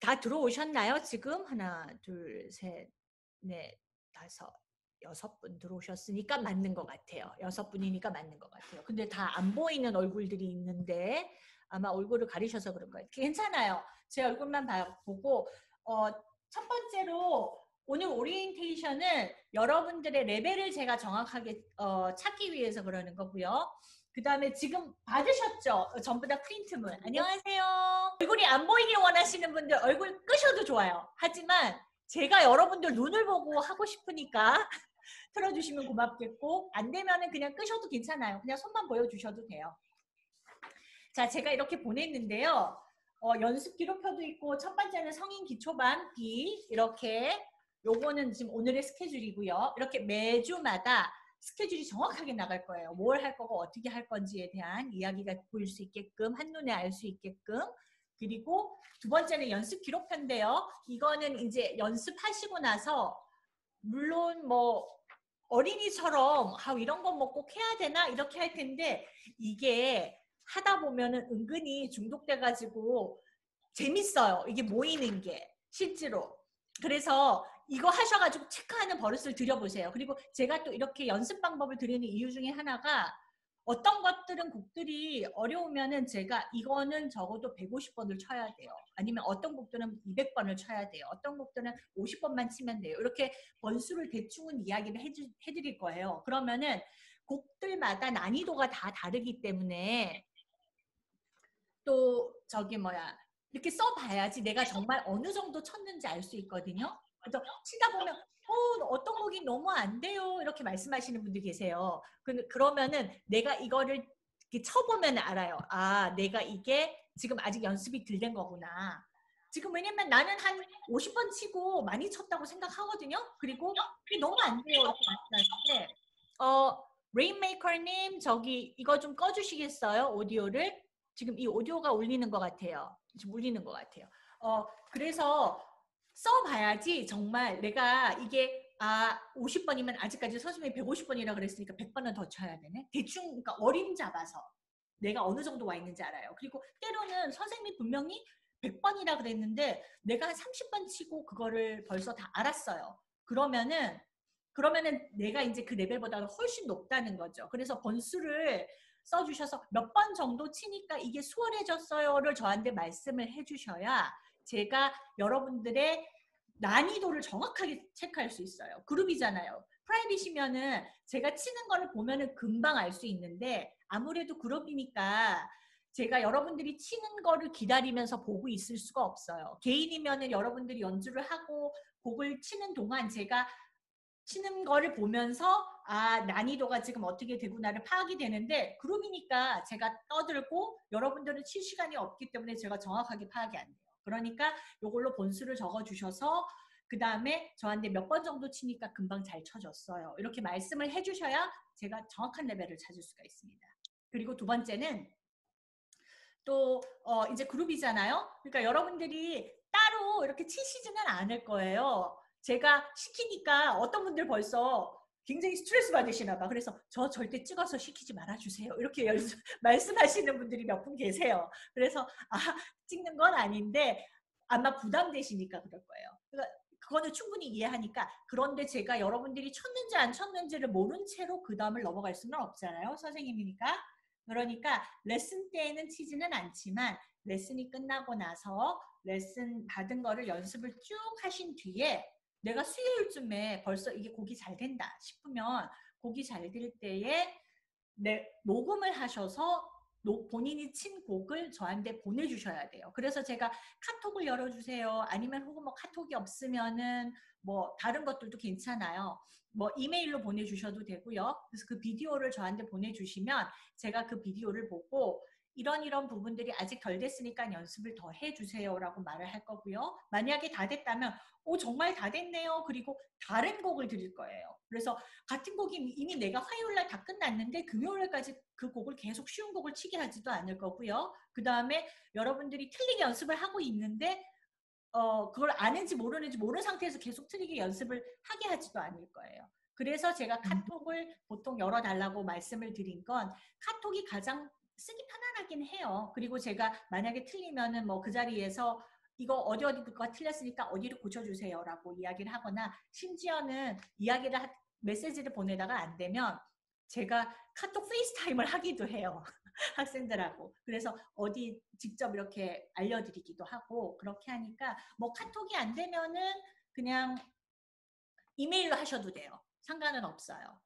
다 들어오셨나요? 지금 하나, 둘, 셋, 넷, 다섯, 여섯 분 들어오셨으니까 맞는 것 같아요. 여섯 분이니까 맞는 것 같아요. 근데 다 안 보이는 얼굴들이 있는데 아마 얼굴을 가리셔서 그런 거예요. 괜찮아요. 제 얼굴만 보고 어, 첫 번째로 오늘 오리엔테이션은 여러분들의 레벨을 제가 정확하게 어, 찾기 위해서 그러는 거고요. 그 다음에 지금 받으셨죠? 전부 다 프린트문. 안녕하세요. 얼굴이 안 보이게 원하시는 분들 얼굴 끄셔도 좋아요. 하지만 제가 여러분들 눈을 보고 하고 싶으니까 틀어주시면 고맙겠고 안 되면은 그냥 끄셔도 괜찮아요. 그냥 손만 보여주셔도 돼요. 자, 제가 이렇게 보냈는데요. 어, 연습 기록표도 있고 첫 번째는 성인 기초반 B 이렇게 요거는 지금 오늘의 스케줄이고요. 이렇게 매주마다 스케줄이 정확하게 나갈 거예요. 뭘 할 거고 어떻게 할 건지에 대한 이야기가 보일 수 있게끔 한눈에 알 수 있게끔 그리고 두 번째는 연습 기록표인데요. 이거는 이제 연습하시고 나서 물론 뭐 어린이처럼 아 이런 건 뭐 꼭 해야 되나 이렇게 할 텐데 이게 하다 보면은 은근히 중독돼 가지고 재밌어요. 이게 모이는 게 실제로. 그래서 이거 하셔가지고 체크하는 버릇을 들여보세요. 그리고 제가 또 이렇게 연습 방법을 드리는 이유 중에 하나가 어떤 것들은 곡들이 어려우면은 제가 이거는 적어도 150번을 쳐야 돼요. 아니면 어떤 곡들은 200번을 쳐야 돼요. 어떤 곡들은 50번만 치면 돼요. 이렇게 번수를 대충은 이야기를 해주, 해드릴 거예요. 그러면은 곡들마다 난이도가 다 다르기 때문에 또 저기 뭐야 이렇게 써봐야지 내가 정말 어느 정도 쳤는지 알 수 있거든요. 그래서 치다 보면 어, 어떤 곡이 너무 안 돼요. 이렇게 말씀하시는 분들 계세요. 그, 그러면은 내가 이거를 이렇게 쳐보면 알아요. 아, 내가 이게 지금 아직 연습이 덜 된 거구나. 지금 왜냐면 나는 한 50번 치고 많이 쳤다고 생각하거든요. 그리고 너무 안 돼요. 이렇게 말씀하시는데 어, 레인메이커님 저기 이거 좀 꺼주시겠어요? 오디오를 지금 이 오디오가 울리는 것 같아요. 지금 울리는 것 같아요. 어, 그래서 쳐봐야지 정말 내가 이게 아 50번이면 아직까지 선생님이 150번이라 그랬으니까 100번은 더 쳐야 되네. 대충 그러니까 어림 잡아서 내가 어느 정도 와 있는지 알아요. 그리고 때로는 선생님이 분명히 100번이라 그랬는데 내가 한 30번 치고 그거를 벌써 다 알았어요. 그러면은 그러면은 내가 이제 그 레벨보다 훨씬 높다는 거죠. 그래서 번수를 써주셔서 몇 번 정도 치니까 이게 수월해졌어요를 저한테 말씀을 해주셔야 제가 여러분들의 난이도를 정확하게 체크할 수 있어요. 그룹이잖아요. 프라이빗이면은 제가 치는 거를 보면은 금방 알 수 있는데 아무래도 그룹이니까 제가 여러분들이 치는 거를 기다리면서 보고 있을 수가 없어요. 개인이면은 여러분들이 연주를 하고 곡을 치는 동안 제가 치는 거를 보면서 아 난이도가 지금 어떻게 되구나를 파악이 되는데 그룹이니까 제가 떠들고 여러분들은 칠 시간이 없기 때문에 제가 정확하게 파악이 안 돼요. 그러니까 이걸로 본수를 적어 주셔서 그 다음에 저한테 몇 번 정도 치니까 금방 잘 쳐졌어요. 이렇게 말씀을 해주셔야 제가 정확한 레벨을 찾을 수가 있습니다. 그리고 두 번째는 또 어, 이제 그룹이잖아요. 그러니까 여러분들이 따로 이렇게 치시지는 않을 거예요. 제가 시키니까 어떤 분들 벌써 굉장히 스트레스 받으시나 봐. 그래서 저 절대 찍어서 시키지 말아주세요. 이렇게 연습, 말씀하시는 분들이 몇 분 계세요. 그래서 아 찍는 건 아닌데 아마 부담되시니까 그럴 거예요. 그러니까 그거는 충분히 이해하니까 그런데 제가 여러분들이 쳤는지 안 쳤는지를 모른 채로 그 다음을 넘어갈 수는 없잖아요. 선생님이니까. 그러니까 레슨 때에는 치지는 않지만 레슨이 끝나고 나서 레슨 받은 거를 연습을 쭉 하신 뒤에 내가 수요일쯤에 벌써 이게 곡이 잘 된다 싶으면 곡이 잘 될 때에 내 녹음을 하셔서 본인이 친 곡을 저한테 보내주셔야 돼요. 그래서 제가 카톡을 열어주세요. 아니면 혹은 뭐 카톡이 없으면은 뭐 다른 것들도 괜찮아요. 뭐 이메일로 보내주셔도 되고요. 그래서 그 비디오를 저한테 보내주시면 제가 그 비디오를 보고 이런 이런 부분들이 아직 덜 됐으니까 연습을 더 해주세요라고 말을 할 거고요. 만약에 다 됐다면 오 정말 다 됐네요. 그리고 다른 곡을 드릴 거예요. 그래서 같은 곡이 이미 내가 화요일날 다 끝났는데 금요일까지 그 곡을 계속 쉬운 곡을 치게 하지도 않을 거고요. 그 다음에 여러분들이 틀리게 연습을 하고 있는데 어 그걸 아는지 모르는지 모르는 상태에서 계속 틀리게 연습을 하게 하지도 않을 거예요. 그래서 제가 음. 카톡을 보통 열어달라고 말씀을 드린 건 카톡이 가장 쓰기 편안하긴 해요. 그리고 제가 만약에 틀리면은 뭐 그 자리에서 이거 어디 어디가 틀렸으니까 어디를 고쳐주세요라고 이야기를 하거나 심지어는 이야기를 하, 메시지를 보내다가 안 되면 제가 카톡 페이스타임을 하기도 해요. 학생들하고. 그래서 어디 직접 이렇게 알려드리기도 하고 그렇게 하니까 뭐 카톡이 안 되면은 그냥 이메일로 하셔도 돼요. 상관은 없어요.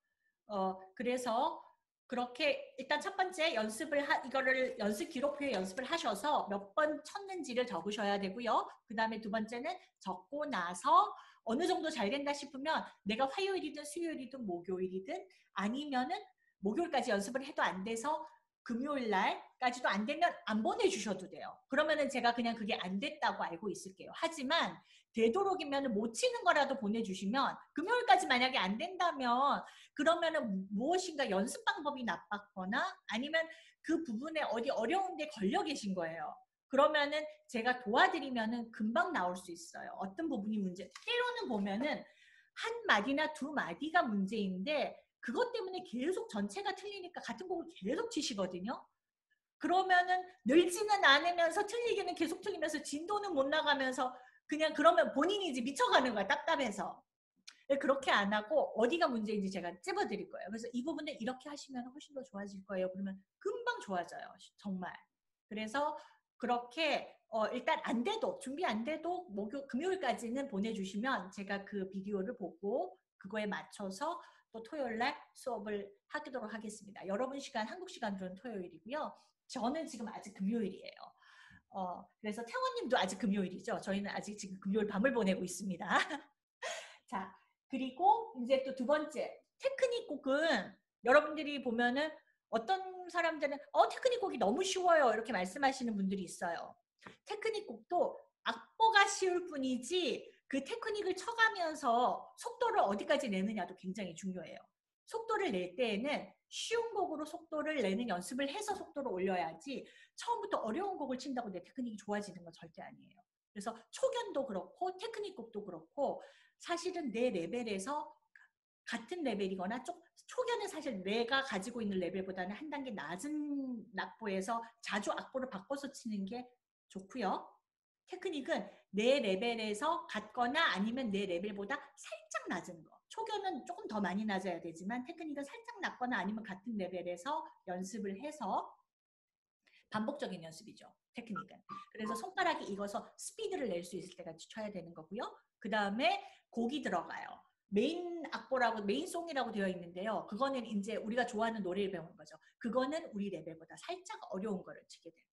어, 그래서 그렇게 일단 첫 번째 연습을 하, 이거를 연습 기록표에 연습을 하셔서 몇 번 쳤는지를 적으셔야 되고요. 그 다음에 두 번째는 적고 나서 어느 정도 잘 된다 싶으면 내가 화요일이든 수요일이든 목요일이든 아니면은 목요일까지 연습을 해도 안 돼서 금요일 날까지도 안 되면 안 보내주셔도 돼요. 그러면은 제가 그냥 그게 안 됐다고 알고 있을게요. 하지만 되도록이면 못 치는 거라도 보내주시면 금요일까지 만약에 안 된다면 그러면은 무엇인가 연습 방법이 나빴거나 아니면 그 부분에 어디 어려운 데 걸려 계신 거예요. 그러면은 제가 도와드리면은 금방 나올 수 있어요. 어떤 부분이 문제, 때로는 보면은 한 마디나 두 마디가 문제인데 그것 때문에 계속 전체가 틀리니까 같은 곡을 계속 치시거든요. 그러면은 늘지는 않으면서 틀리기는 계속 틀리면서 진도는 못 나가면서 그냥 그러면 본인이 이제 미쳐가는 거야 답답해서 네, 그렇게 안 하고 어디가 문제인지 제가 찝어드릴 거예요 그래서 이 부분을 이렇게 하시면 훨씬 더 좋아질 거예요 그러면 금방 좋아져요 정말 그래서 그렇게 어, 일단 안 돼도 준비 안 돼도 목요 금요일까지는 보내주시면 제가 그 비디오를 보고 그거에 맞춰서 또 토요일 날 수업을 하도록 하겠습니다. 여러분 시간 한국 시간으로는 토요일이고요. 저는 지금 아직 금요일이에요. 어, 그래서 태원님도 아직 금요일이죠. 저희는 아직 지금 금요일 밤을 보내고 있습니다. 자, 그리고 이제 또 두 번째 테크닉 곡은 여러분들이 보면은 어떤 사람들은 어 테크닉 곡이 너무 쉬워요 이렇게 말씀하시는 분들이 있어요. 테크닉 곡도 악보가 쉬울 뿐이지 그 테크닉을 쳐가면서 속도를 어디까지 내느냐도 굉장히 중요해요. 속도를 낼 때에는 쉬운 곡으로 속도를 내는 연습을 해서 속도를 올려야지 처음부터 어려운 곡을 친다고 내 테크닉이 좋아지는 건 절대 아니에요. 그래서 초견도 그렇고 테크닉 곡도 그렇고 사실은 내 레벨에서 같은 레벨이거나 쪽, 초견은 사실 내가 가지고 있는 레벨보다는 한 단계 낮은 악보에서 자주 악보를 바꿔서 치는 게 좋고요. 테크닉은 내 레벨에서 같거나 아니면 내 레벨보다 살짝 낮은 거. 초견은 조금 더 많이 낮아야 되지만 테크닉은 살짝 낮거나 아니면 같은 레벨에서 연습을 해서 반복적인 연습이죠. 테크닉은. 그래서 손가락이 익어서 스피드를 낼 수 있을 때가 쳐야 되는 거고요. 그 다음에 곡이 들어가요. 메인 악보라고 main song이라고 되어 있는데요. 그거는 이제 우리가 좋아하는 노래를 배우는 거죠. 그거는 우리 레벨보다 살짝 어려운 거를 치게 돼요.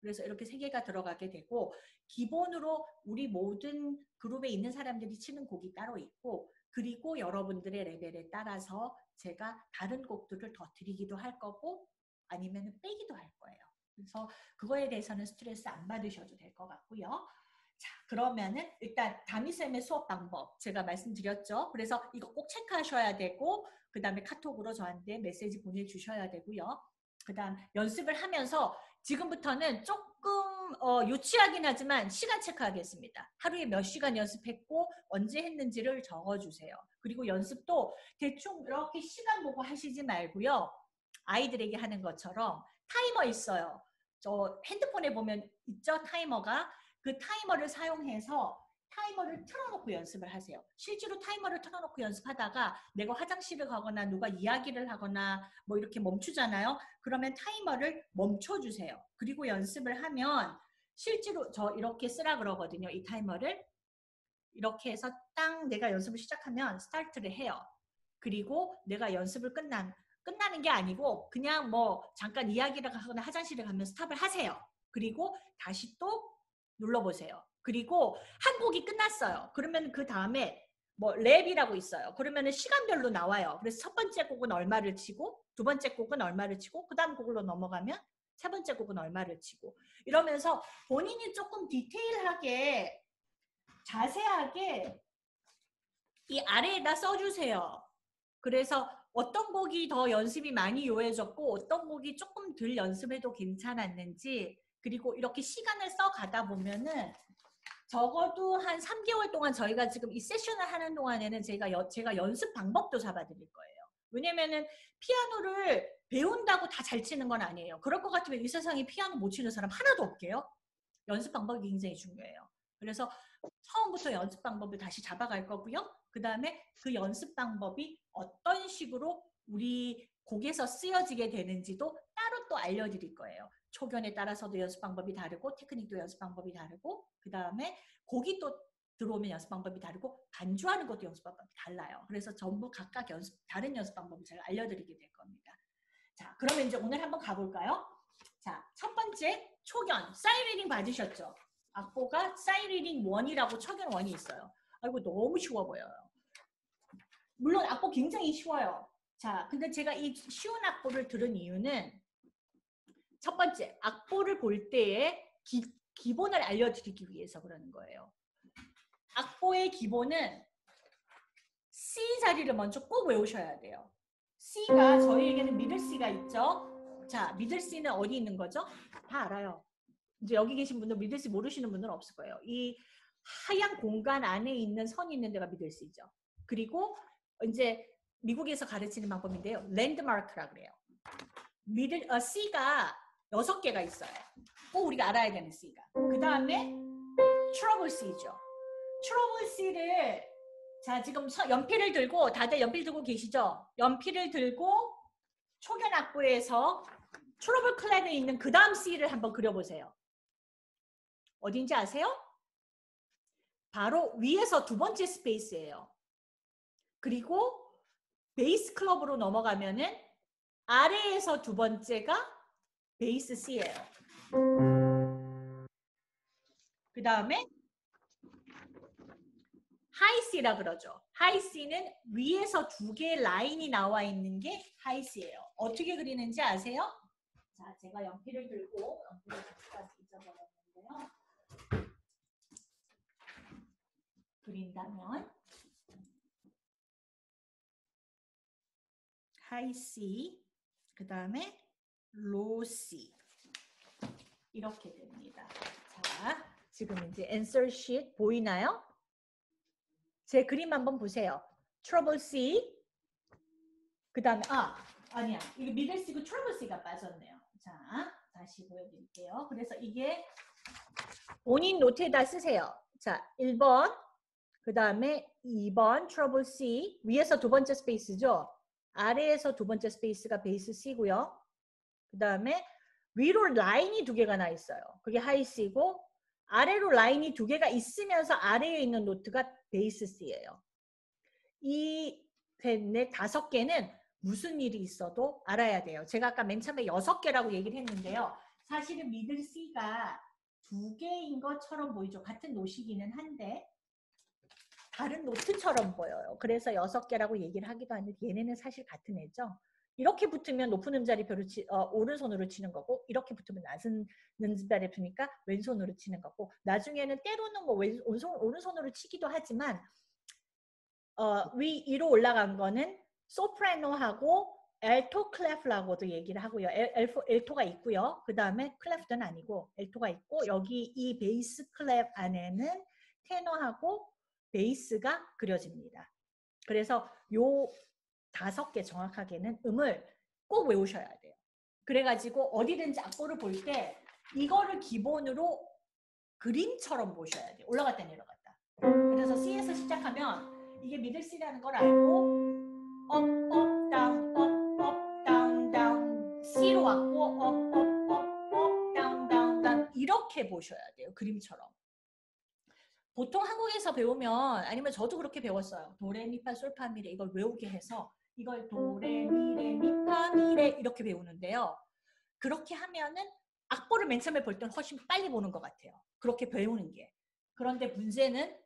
그래서 이렇게 세 개가 들어가게 되고 기본으로 우리 모든 그룹에 있는 사람들이 치는 곡이 따로 있고 그리고 여러분들의 레벨에 따라서 제가 다른 곡들을 더 드리기도 할 거고 아니면 빼기도 할 거예요. 그래서 그거에 대해서는 스트레스 안 받으셔도 될 것 같고요. 자, 그러면은 일단 다미쌤의 수업 방법 제가 말씀드렸죠. 그래서 이거 꼭 체크하셔야 되고 그 다음에 카톡으로 저한테 메시지 보내주셔야 되고요. 그 다음 연습을 하면서 지금부터는 조금 어, 유치하긴 하지만 시간 체크하겠습니다. 하루에 몇 시간 연습했고 언제 했는지를 적어주세요. 그리고 연습도 대충 이렇게 시간 보고 하시지 말고요. 아이들에게 하는 것처럼 타이머 있어요. 저 핸드폰에 보면 있죠? 타이머가. 그 타이머를 사용해서 타이머를 틀어놓고 연습을 하세요. 실제로 타이머를 틀어놓고 연습하다가 내가 화장실을 가거나 누가 이야기를 하거나 뭐 이렇게 멈추잖아요. 그러면 타이머를 멈춰주세요. 그리고 연습을 하면 실제로 저 이렇게 쓰라 그러거든요. 이 타이머를. 이렇게 해서 딱 내가 연습을 시작하면 스타트를 해요. 그리고 내가 연습을 끝난 끝나는 게 아니고 그냥 뭐 잠깐 이야기를 하거나 화장실에 가면 stop을 하세요. 그리고 다시 또 눌러보세요. 그리고 한 곡이 끝났어요. 그러면 그 다음에 뭐 lap이라고 있어요. 그러면은 시간별로 나와요. 그래서 첫 번째 곡은 얼마를 치고 두 번째 곡은 얼마를 치고 그 다음 곡으로 넘어가면 세 번째 곡은 얼마를 치고 이러면서 본인이 조금 디테일하게 자세하게 이 아래에다 써주세요. 그래서 어떤 곡이 더 연습이 많이 요해졌고 어떤 곡이 조금 덜 연습해도 괜찮았는지 그리고 이렇게 시간을 써 가다 보면은 적어도 한 3개월 동안 저희가 지금 이 세션을 하는 동안에는 제가, 여, 제가 연습 방법도 잡아드릴 거예요. 왜냐면은 피아노를 배운다고 다 잘 치는 건 아니에요. 그럴 것 같으면 이 세상에 피아노 못 치는 사람 하나도 없게요. 연습 방법이 굉장히 중요해요. 그래서 처음부터 연습 방법을 다시 잡아갈 거고요. 그 다음에 그 연습 방법이 어떤 식으로 우리 곡에서 쓰여지게 되는지도 따로 또 알려드릴 거예요. 초견에 따라서도 연습 방법이 다르고 테크닉도 연습 방법이 다르고 그 다음에 곡이 또 들어오면 연습 방법이 다르고 반주하는 것도 연습 방법이 달라요. 그래서 전부 각각 연습 다른 연습 방법을 제가 알려드리게 될 겁니다. 자, 그러면 이제 오늘 한번 가볼까요? 자, 첫 번째 초견 sight reading 받으셨죠? 악보가 sight reading 1이라고 초견 1이 있어요. 아이고 너무 쉬워 보여요. 물론 악보 굉장히 쉬워요. 자, 근데 제가 이 쉬운 악보를 드린 이유는 첫 번째 악보를 볼 때에 기, 기본을 알려드리기 위해서 그러는 거예요. 악보의 기본은 C 자리를 먼저 꼭 외우셔야 돼요. C가 저희에게는 미들 C가 있죠. 자, 미들 C는 어디 있는 거죠? 다 알아요. 이제 여기 계신 분들 미들 C 모르시는 분들은 없을 거예요. 이 하얀 공간 안에 있는 선이 있는 데가 미들 C죠. 그리고 이제 미국에서 가르치는 방법인데요. 랜드마크라 그래요. 미들 어, C가 여섯 개가 있어요. 꼭 우리가 알아야 되는 C가. 그 다음에 treble C죠. treble C를 자 지금 서, 연필을 들고 다들 연필 들고 계시죠? 연필을 들고 초견 악보에서 treble clef에 있는 그 다음 C를 한번 그려보세요. 어딘지 아세요? 바로 위에서 두 번째 space예요. 그리고 bass clef로 넘어가면은 아래에서 두 번째가 bass C예요. 그 다음에 high C라 그러죠. high C는 위에서 두 개의 라인이 나와 있는 게 high C예요. 어떻게 그리는지 아세요? 자, 제가 연필을 들고 연필을 잠깐 잊어버렸는데요. 그린다면 하이 C 그 다음에 로 C 이렇게 됩니다. 자, 지금 이제 answer sheet 보이나요? 제 그림 한번 보세요. trouble C 그 다음에 아 아니야 이거 middle C고 trouble C가 빠졌네요. 자 다시 보여드릴게요. 그래서 이게 본인 노트에다 쓰세요. 자 1번 그 다음에 2번 treble C 위에서 두 번째 space죠. 아래에서 두 번째 space가 bass C고요. 그 다음에 위로 라인이 두 개가 나 있어요. 그게 high C고 아래로 라인이 두 개가 있으면서 아래에 있는 노트가 bass C예요. 이 넷, 다섯 개는 무슨 일이 있어도 알아야 돼요. 제가 아까 맨 처음에 여섯 개라고 얘기를 했는데요. 사실은 middle C가 두 개인 것처럼 보이죠. 같은 note이기는 한데 다른 note처럼 보여요. 그래서 여섯 개라고 얘기를 하기도 하는데 얘네는 사실 같은 애죠. 이렇게 붙으면 높은 음자리표로 치, 어, 오른손으로 치는 거고 이렇게 붙으면 낮은 음자리표니까 왼손으로 치는 거고 나중에는 때로는 뭐 왼, 오른손, 오른손으로 치기도 하지만 어, 위 위로 올라간 거는 소프라노하고 alto clef라고도 얘기를 하고요. 엘, 엘포, alto가 있고요. 그 다음에 clef는 아니고 alto가 있고 여기 이 bass clef 안에는 테너하고 베이스가 그려집니다. 그래서 요 다섯 개 정확하게는 음을 꼭 외우셔야 돼요. 그래가지고 어디든지 악보를 볼 때 이거를 기본으로 그림처럼 보셔야 돼요. 올라갔다 내려갔다. 그래서 C에서 시작하면 이게 middle C라는 걸 알고 up, up, down, up, up, down, down C로 왔고 up, up, up, up, down, down, down 이렇게 보셔야 돼요. 그림처럼. 보통 한국에서 배우면 아니면 저도 그렇게 배웠어요. 도레미파 솔파미레 이걸 외우게 해서 이걸 도레 미레 미파 미레 이렇게 배우는데요. 그렇게 하면은 악보를 맨 처음에 볼 때는 훨씬 빨리 보는 것 같아요. 그렇게 배우는 게. 그런데 문제는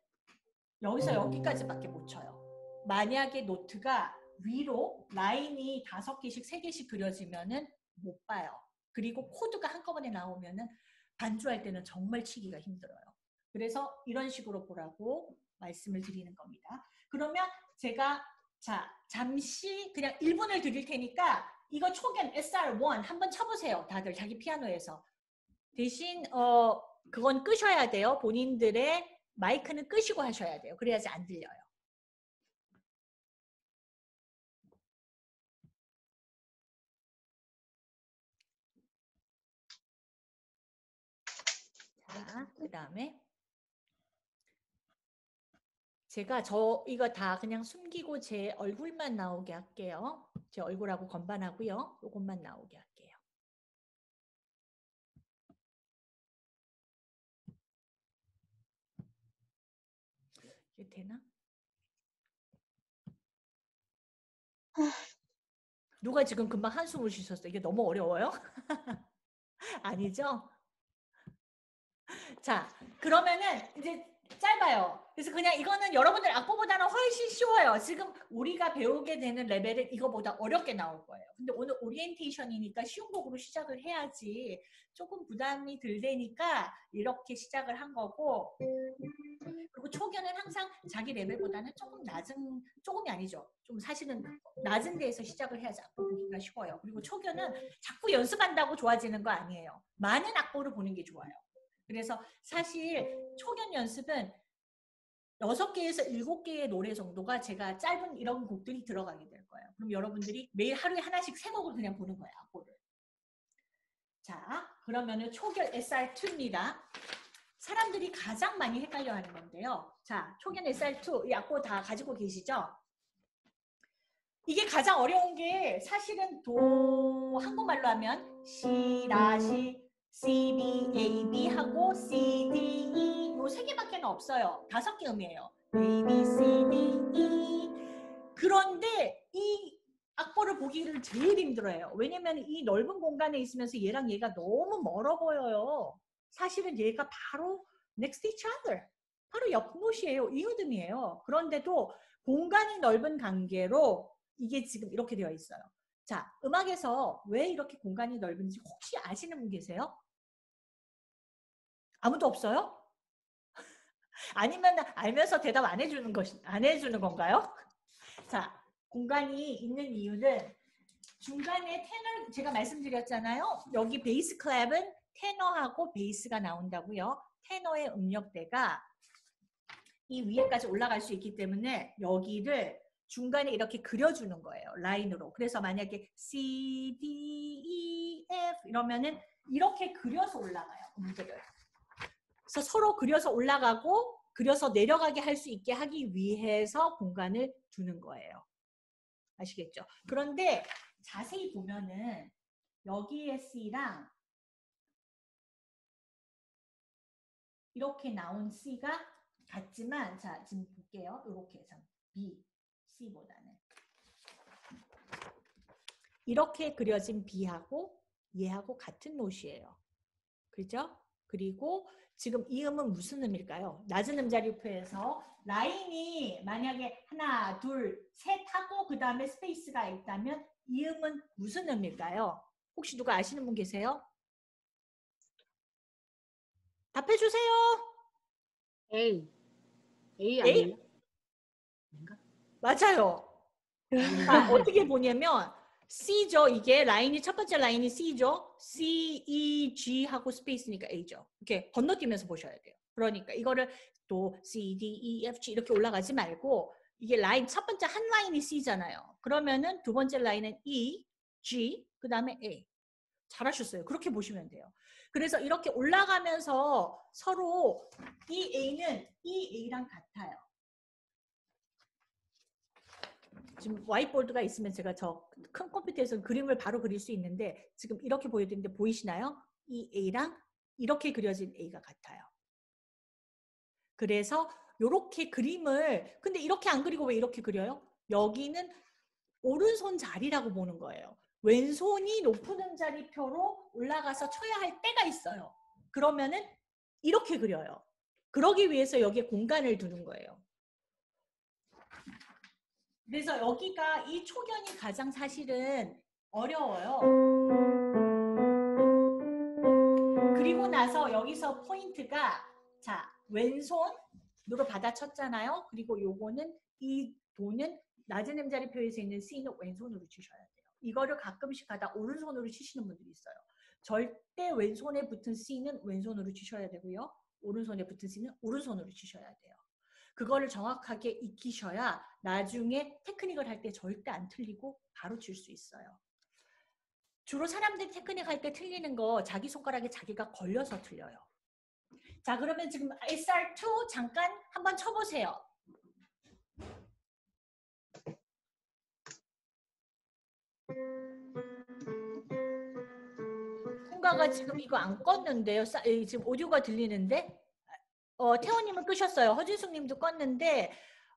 여기서 여기까지밖에 못 쳐요. 만약에 노트가 위로 라인이 다섯 개씩 세 개씩 그려지면은 못 봐요. 그리고 코드가 한꺼번에 나오면은 반주할 때는 정말 치기가 힘들어요. 그래서 이런 식으로 보라고 말씀을 드리는 겁니다. 그러면 제가 자 잠시 그냥 1분을 드릴 테니까 이거 초견 SR1 한번 쳐보세요. 다들 자기 피아노에서. 대신 어 그건 끄셔야 돼요. 본인들의 마이크는 끄시고 하셔야 돼요. 그래야지 안 들려요. 자, 그 다음에 제가 저 이거 다 그냥 숨기고 제 얼굴만 나오게 할게요. 제 얼굴하고 건반하고요. 이것만 나오게 할게요. 이게 되나? 누가 지금 금방 한숨을 쉬셨어요? 이게 너무 어려워요? 아니죠? 자, 그러면은 이제 짧아요. 그래서 그냥 이거는 여러분들 악보보다는 훨씬 쉬워요. 지금 우리가 배우게 되는 레벨은 이거보다 어렵게 나올 거예요. 근데 오늘 오리엔테이션이니까 쉬운 곡으로 시작을 해야지 조금 부담이 들 테니까 이렇게 시작을 한 거고 그리고 초견은 항상 자기 레벨보다는 조금 낮은 조금이 아니죠. 좀 사실은 낮은 데에서 시작을 해야지 악보 보기가 쉬워요. 그리고 초견은 자꾸 연습한다고 좋아지는 거 아니에요. 많은 악보를 보는 게 좋아요. 그래서 사실 초견 연습은 여섯 개에서 일곱 개의 노래 정도가 제가 짧은 이런 곡들이 들어가게 될 거예요. 그럼 여러분들이 매일 하루에 하나씩 세 곡을 그냥 보는 거예요. 악보를. 자, 그러면은 초결 SR2입니다. 사람들이 가장 많이 헷갈려 하는 건데요. 자, 초견 SR2 이 악보 다 가지고 계시죠? 이게 가장 어려운 게 사실은 도 한국말로 하면 시라시 C, B, A, B 하고 C, D, E 요세 개밖에 없어요. 다섯 개 음이에요. A, B, C, D, E 그런데 이 악보를 보기를 제일 힘들어요. 왜냐면 이 넓은 공간에 있으면서 얘랑 얘가 너무 멀어 보여요. 사실은 얘가 바로 next each other. 바로 옆 노시예요. 이웃음이에요. 그런데도 공간이 넓은 관계로 이게 지금 이렇게 되어 있어요. 자, 음악에서 왜 이렇게 공간이 넓은지 혹시 아시는 분 계세요? 아무도 없어요? 아니면 알면서 대답 안 해주는 것이 안 해주는 건가요? 자, 공간이 있는 이유는 중간에 테너 제가 말씀드렸잖아요. 여기 베이스 클랩은 테너하고 베이스가 나온다고요. 테너의 음역대가 이 위에까지 올라갈 수 있기 때문에 여기를 중간에 이렇게 그려주는 거예요. 라인으로. 그래서 만약에 C, D, E, F 이러면은 이렇게 그려서 올라가요. 음들을. 그래서 서로 그려서 올라가고 그려서 내려가게 할 수 있게 하기 위해서 공간을 두는 거예요. 아시겠죠? 그런데 자세히 보면은 여기에 C랑 이렇게 나온 C가 같지만 자 지금 볼게요. 이렇게 해서 B, C보다는 이렇게 그려진 B하고 얘하고 같은 note예요. 그죠? 그리고 지금 이 음은 무슨 음일까요? 낮은 음자리표에서 라인이 만약에 하나, 둘, 셋 하고 그 다음에 space가 있다면 이 음은 무슨 음일까요? 혹시 누가 아시는 분 계세요? 답해 주세요. A. A 아니에요? 맞아요. 아, 어떻게 보냐면 C죠. 이게 라인이 첫 번째 라인이 C죠. C, E, G 하고 스페이스니까 A죠. 이렇게 건너뛰면서 보셔야 돼요. 그러니까 이거를 또 C, D, E, F, G 이렇게 올라가지 말고 이게 라인 첫 번째 한 라인이 C잖아요. 그러면은 두 번째 라인은 E, G, 그 다음에 A. 잘하셨어요. 그렇게 보시면 돼요. 그래서 이렇게 올라가면서 서로 이 A는 이 A랑 같아요. 지금 와이트보드가 있으면 제가 저 큰 컴퓨터에서 그림을 바로 그릴 수 있는데 지금 이렇게 보여드리는데 보이시나요? 이 A랑 이렇게 그려진 A가 같아요. 그래서 이렇게 그림을 근데 이렇게 안 그리고 왜 이렇게 그려요? 여기는 오른손 자리라고 보는 거예요. 왼손이 높은 음자리표로 올라가서 쳐야 할 때가 있어요. 그러면은 이렇게 그려요. 그러기 위해서 여기에 공간을 두는 거예요. 그래서 여기가 이 초견이 가장 사실은 어려워요. 그리고 나서 여기서 포인트가 자 왼손으로 받아쳤잖아요. 그리고 요거는 이 도는 낮은 음자리 표에서 있는 C는 왼손으로 치셔야 돼요. 이거를 가끔씩 하다 오른손으로 치시는 분들이 있어요. 절대 왼손에 붙은 C는 왼손으로 치셔야 되고요. 오른손에 붙은 C는 오른손으로 치셔야 돼요. 그거를 정확하게 익히셔야 나중에 테크닉을 할 때 절대 안 틀리고 바로 칠수 있어요. 주로 사람들이 테크닉 할 때 틀리는 거 자기 손가락에 자기가 걸려서 틀려요. 자 그러면 지금 SR2 잠깐 한번 쳐보세요. 통과가 지금 이거 안 껐는데요. 지금 오디오가 들리는데 어, 태호님은 끄셨어요. 허진숙님도 껐는데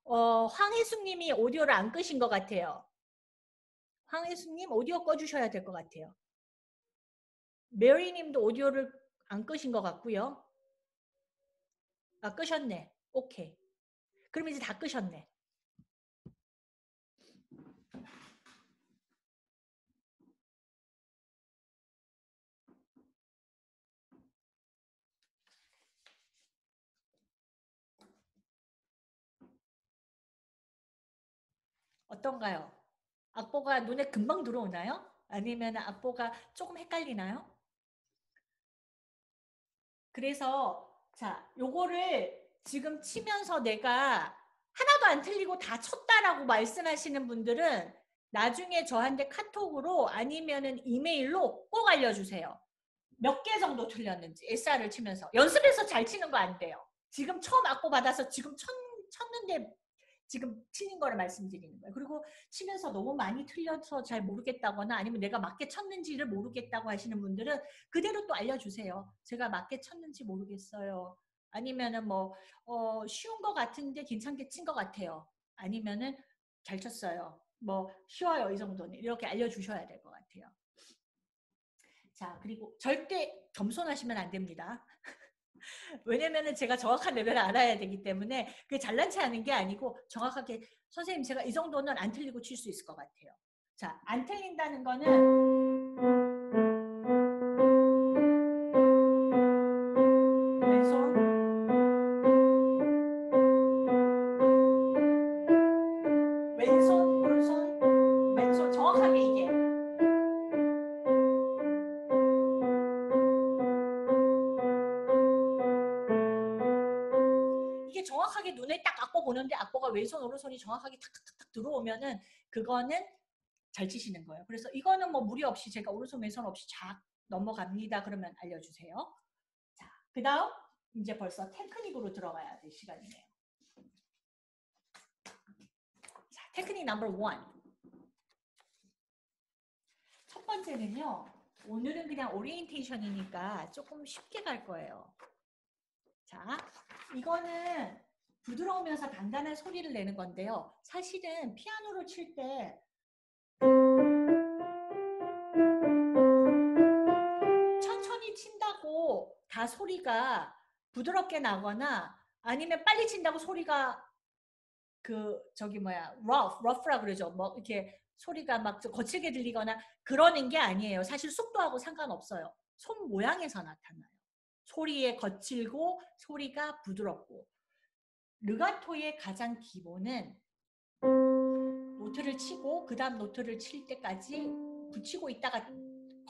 어, 황혜숙님이 오디오를 안 끄신 것 같아요. 황혜숙님 오디오 꺼주셔야 될 것 같아요. 메리님도 오디오를 안 끄신 것 같고요. 아 끄셨네. 오케이. 그럼 이제 다 끄셨네. 어떤가요? 악보가 눈에 금방 들어오나요? 아니면 악보가 조금 헷갈리나요? 그래서 자, 요거를 지금 치면서 내가 하나도 안 틀리고 다 쳤다라고 말씀하시는 분들은 나중에 저한테 카톡으로 아니면은 이메일로 꼭 알려주세요. 몇 개 정도 틀렸는지 SR을 치면서 연습해서 잘 치는 거 안 돼요. 지금 처음 악보 받아서 지금 쳤, 쳤는데 지금 틀린 거를 말씀드리는 거예요. 그리고 치면서 너무 많이 틀려서 잘 모르겠다거나 아니면 내가 맞게 쳤는지를 모르겠다고 하시는 분들은 그대로 또 알려주세요. 제가 맞게 쳤는지 모르겠어요. 아니면은 뭐 어, 쉬운 거 같은데 괜찮게 친 것 같아요. 아니면은 잘 쳤어요. 뭐 쉬워요 이 정도는 이렇게 알려주셔야 될 것 같아요. 자 그리고 절대 겸손하시면 안 됩니다. 왜냐면은 제가 정확한 레벨을 알아야 되기 때문에 그게 잘난 체 하는 게 아니고 정확하게 선생님 제가 이 정도는 안 틀리고 칠 수 있을 것 같아요. 자, 안 틀린다는 거는 왼손 오른손이 정확하게 탁탁탁탁 들어오면은 그거는 잘 치시는 거예요. 그래서 이거는 뭐 무리 없이 제가 오른손 왼손 없이 쫙 넘어갑니다. 그러면 알려주세요. 자, 그 다음 이제 벌써 테크닉으로 들어가야 될 시간이네요. 자, 테크닉 number one. 첫 번째는요. 오늘은 그냥 오리엔테이션이니까 조금 쉽게 갈 거예요. 자, 이거는 부드러우면서 단단한 소리를 내는 건데요. 사실은 피아노를 칠때 천천히 친다고 다 소리가 부드럽게 나거나 아니면 빨리 친다고 소리가 그 저기 뭐야 rough, rough라 그러죠. 뭐 이렇게 소리가 막 거칠게 들리거나 그러는 게 아니에요. 사실 속도하고 상관없어요. 손 모양에서 나타나요. 소리에 거칠고 소리가 부드럽고 르가토의 가장 기본은 노트를 치고 그 다음 노트를 칠 때까지 붙이고 있다가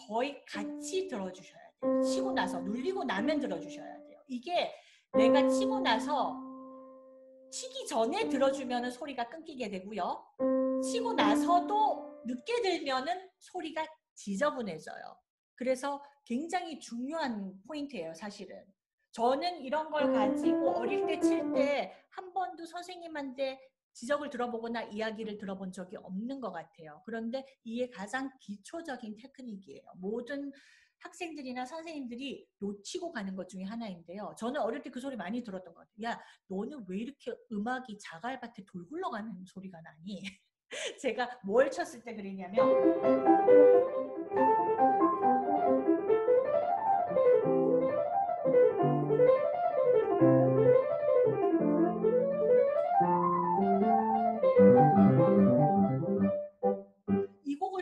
거의 같이 들어주셔야 돼요. 치고 나서 눌리고 나면 들어주셔야 돼요. 이게 내가 치고 나서 치기 전에 들어주면 소리가 끊기게 되고요. 치고 나서도 늦게 들면은 소리가 지저분해져요. 그래서 굉장히 중요한 포인트예요, 사실은. 저는 이런 걸 가지고 어릴 때 칠 때 한 번도 선생님한테 지적을 들어보거나 이야기를 들어본 적이 없는 것 같아요. 그런데 이게 가장 기초적인 테크닉이에요. 모든 학생들이나 선생님들이 놓치고 가는 것 중에 하나인데요. 저는 어릴 때 그 소리 많이 들었던 것 같아요. 야, 너는 왜 이렇게 음악이 자갈밭에 돌 굴러가는 소리가 나니? 제가 뭘 쳤을 때 그랬냐면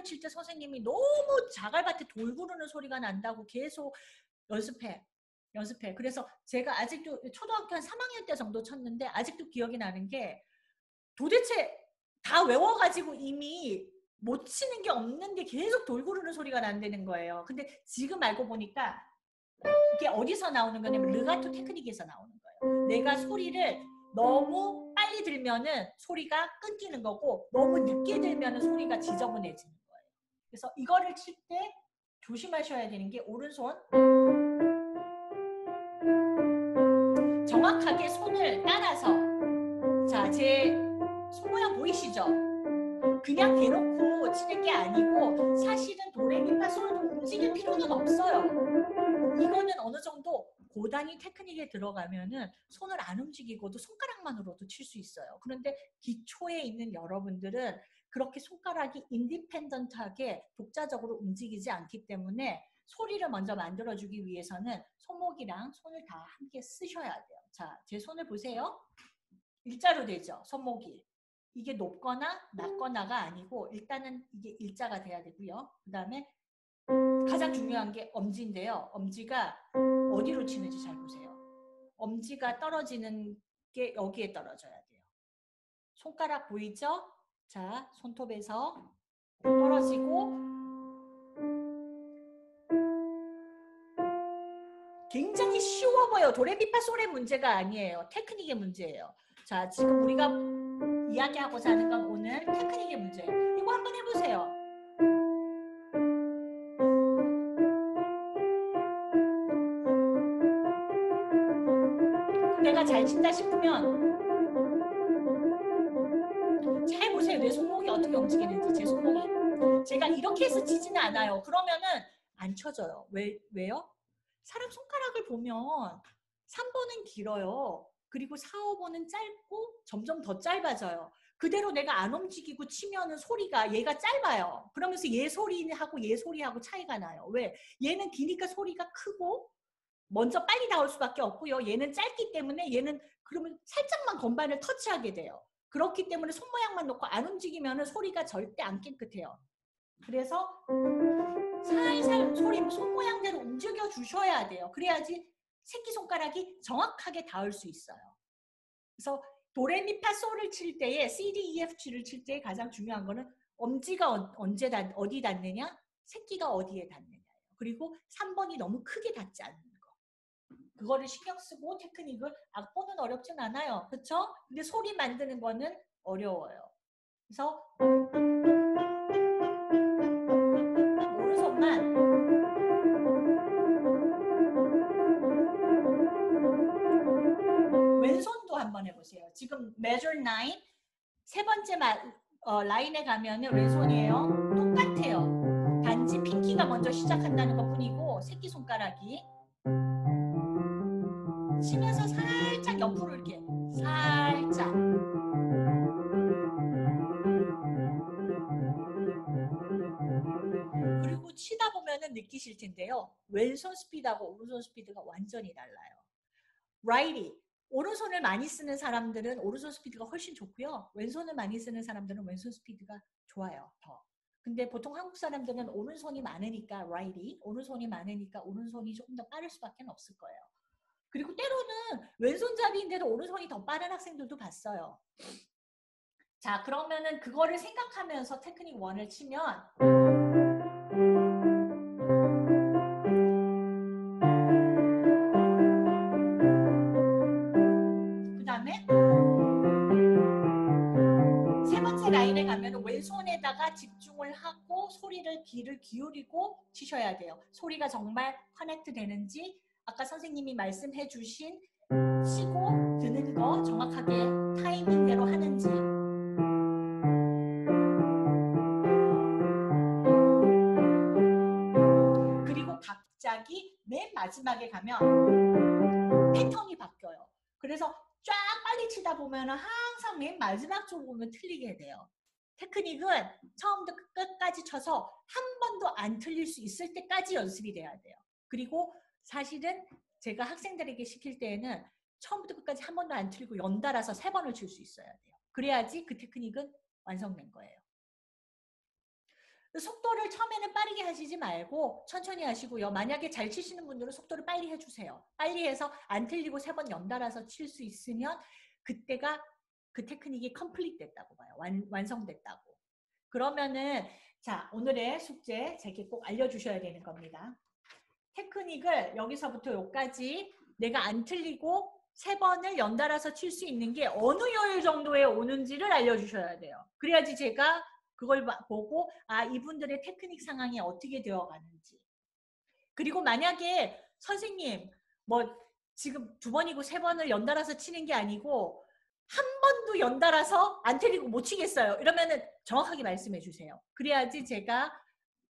칠 때 선생님이 너무 자갈밭에 돌 구르는 소리가 난다고 계속 연습해. 연습해. 그래서 제가 아직도 초등학교 한 3학년 때 정도 쳤는데 아직도 기억이 나는 게 도대체 다 외워가지고 이미 못 치는 게 없는데 계속 돌 구르는 소리가 난다는 거예요. 근데 지금 알고 보니까 이게 어디서 나오는 거냐면 르가토 테크닉에서 나오는 거예요. 내가 소리를 너무 빨리 들면은 소리가 끊기는 거고 너무 늦게 들면은 소리가 지저분해지는 거예요. 그래서 이거를 칠 때 조심하셔야 되는 게 오른손 정확하게 손을 따라서 자, 제 손모양 보이시죠? 그냥 대놓고 치는 게 아니고 사실은 도레미파솔도 움직일 필요는 없어요. 이거는 어느 정도 고단위 테크닉에 들어가면은 손을 안 움직이고도 손가락만으로도 칠 수 있어요. 그런데 기초에 있는 여러분들은 그렇게 손가락이 independent하게 독자적으로 움직이지 않기 때문에 소리를 먼저 만들어주기 위해서는 손목이랑 손을 다 함께 쓰셔야 돼요. 자, 제 손을 보세요. 일자로 되죠, 손목이. 이게 높거나 낮거나가 아니고 일단은 이게 일자가 돼야 되고요. 그 다음에 가장 중요한 게 엄지인데요. 엄지가 어디로 치는지 잘 보세요. 엄지가 떨어지는 게 여기에 떨어져야 돼요. 손가락 보이죠? 자, 손톱에서 떨어지고 굉장히 쉬워 보여. 도레미파솔의 문제가 아니에요. 테크닉의 문제예요. 자, 지금 우리가 이야기하고자 하는 건 오늘 테크닉의 문제예요. 이거 한번 해보세요. 내가 잘 친다 싶으면 이. 이렇게 해서 치지는 않아요. 그러면은 안 쳐져요. 왜, 왜요? 사람 손가락을 보면 3번은 길어요. 그리고 4, 5번은 짧고 점점 더 짧아져요. 그대로 내가 안 움직이고 치면은 소리가 얘가 짧아요. 그러면서 얘 소리하고 얘 소리하고 차이가 나요. 왜? 얘는 기니까 소리가 크고 먼저 빨리 나올 수밖에 없고요. 얘는 짧기 때문에 얘는 그러면 살짝만 건반을 터치하게 돼요. 그렇기 때문에 손 모양만 놓고 안 움직이면 소리가 절대 안 깨끗해요. 그래서 살살 소리 손 모양대로 움직여 주셔야 돼요. 그래야지 새끼손가락이 정확하게 닿을 수 있어요. 그래서 도레미파솔을 칠 때에 C, D, E, F, G를 칠때 가장 중요한 거는 엄지가 언제 닿, 어디 닿느냐, 새끼가 어디에 닿느냐예요. 그리고 3번이 너무 크게 닿지 않는 거. 그거를 신경 쓰고 테크닉을 악보는 어렵진 않아요. 그렇죠? 근데 소리 만드는 거는 어려워요. 그래서 보세요. 지금 measure 9 세 번째 마, 어, 라인에 가면 은 왼손이에요. 똑같아요. 단지 핑키가 먼저 시작한다는 것 뿐이고 새끼손가락이 치면서 살짝 옆으로 이렇게 살짝 그리고 치다 보면은 느끼실 텐데요. 왼손 스피드하고 오른손 스피드가 완전히 달라요. righty 오른손을 많이 쓰는 사람들은 오른손 스피드가 훨씬 좋고요. 왼손을 많이 쓰는 사람들은 왼손 스피드가 좋아요. 더. 근데 보통 한국 사람들은 오른손이 많으니까 righty, 오른손이 많으니까 오른손이 조금 더 빠를 수밖에 없을 거예요. 그리고 때로는 왼손잡이인데도 오른손이 더 빠른 학생들도 봤어요. 자, 그러면은 그거를 생각하면서 테크닉 1을 치면 왼손에다가 집중을 하고 소리를 귀를 기울이고 치셔야 돼요. 소리가 정말 커넥트 되는지 아까 선생님이 말씀해 주신 치고 드는 거 정확하게 타이밍대로 하는지 그리고 갑자기 맨 마지막에 가면 패턴이 바뀌어요. 그래서 쫙 빨리 치다 보면 항상 맨 마지막 쪽으로 보면 틀리게 돼요. 테크닉은 처음부터 끝까지 쳐서 한 번도 안 틀릴 수 있을 때까지 연습이 돼야 돼요. 그리고 사실은 제가 학생들에게 시킬 때에는 처음부터 끝까지 한 번도 안 틀리고 연달아서 세 번을 칠 수 있어야 돼요. 그래야지 그 테크닉은 완성된 거예요. 속도를 처음에는 빠르게 하시지 말고 천천히 하시고요. 만약에 잘 치시는 분들은 속도를 빨리 해주세요. 빨리 해서 안 틀리고 세 번 연달아서 칠 수 있으면 그때가 그 테크닉이 컴플릿 됐다고 봐요. 완, 완성됐다고. 그러면은 자 오늘의 숙제 제게 꼭 알려주셔야 되는 겁니다. 테크닉을 여기서부터 여기까지 내가 안 틀리고 세 번을 연달아서 칠 수 있는 게 어느 요일 정도에 오는지를 알려주셔야 돼요. 그래야지 제가 그걸 보고 아 이분들의 테크닉 상황이 어떻게 되어 가는지 그리고 만약에 선생님 뭐 지금 두 번이고 세 번을 연달아서 치는 게 아니고 한 번도 연달아서 안 틀리고 못 치겠어요. 이러면은 정확하게 말씀해 주세요. 그래야지 제가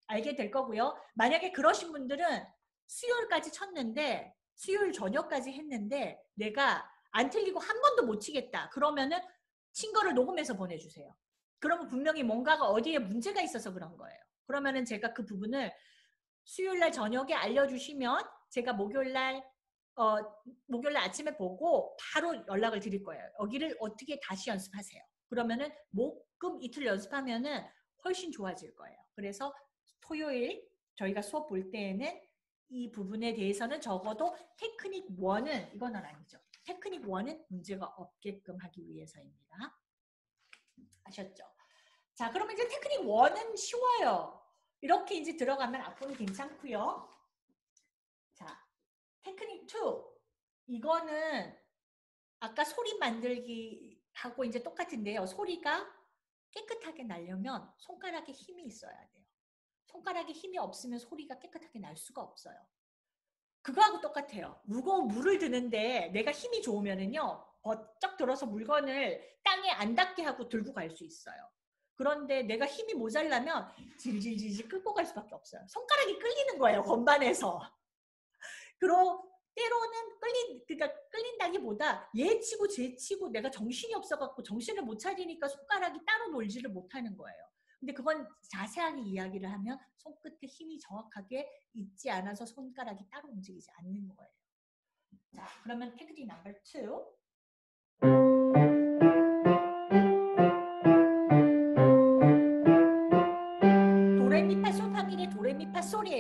알게 될 거고요. 만약에 그러신 분들은 수요일까지 쳤는데 수요일 저녁까지 했는데 내가 안 틀리고 한 번도 못 치겠다. 그러면은 친 거를 녹음해서 보내주세요. 그러면 분명히 뭔가가 어디에 문제가 있어서 그런 거예요. 그러면은 제가 그 부분을 수요일 날 저녁에 알려주시면 제가 목요일 날 어, 목요일 날 아침에 보고 바로 연락을 드릴 거예요. 여기를 어떻게 다시 연습하세요. 그러면은 목 금 이틀 연습하면은 훨씬 좋아질 거예요. 그래서 토요일 저희가 수업 볼 때에는 이 부분에 대해서는 적어도 테크닉 1은 이거는 아니죠. 테크닉 1은 문제가 없게끔 하기 위해서입니다. 아셨죠? 자, 그러면 이제 테크닉 1은 쉬워요. 이렇게 이제 들어가면 앞으로 괜찮고요. 자, 테크닉 2. 이거는 아까 소리 만들기 하고 이제 똑같은데요. 소리가 깨끗하게 나려면 손가락에 힘이 있어야 돼요. 손가락에 힘이 없으면 소리가 깨끗하게 날 수가 없어요. 그거하고 똑같아요. 무거운 물을 드는데 내가 힘이 좋으면은요, 버쩍 들어서 물건을 땅에 안 닿게 하고 들고 갈 수 있어요. 그런데 내가 힘이 모자라면 질질질질 끌고 갈 수밖에 없어요. 손가락이 끌리는 거예요, 건반에서. 그러 때로는 끌린 그러니까 끌린다기보다 얘 치고 쟤 치고 내가 정신이 없어갖고 정신을 못 차리니까 손가락이 따로 놀지를 못하는 거예요. 근데 그건 자세하게 이야기를 하면 손끝에 힘이 정확하게 있지 않아서 손가락이 따로 움직이지 않는 거예요. 자, 그러면 테크닉 넘버 2.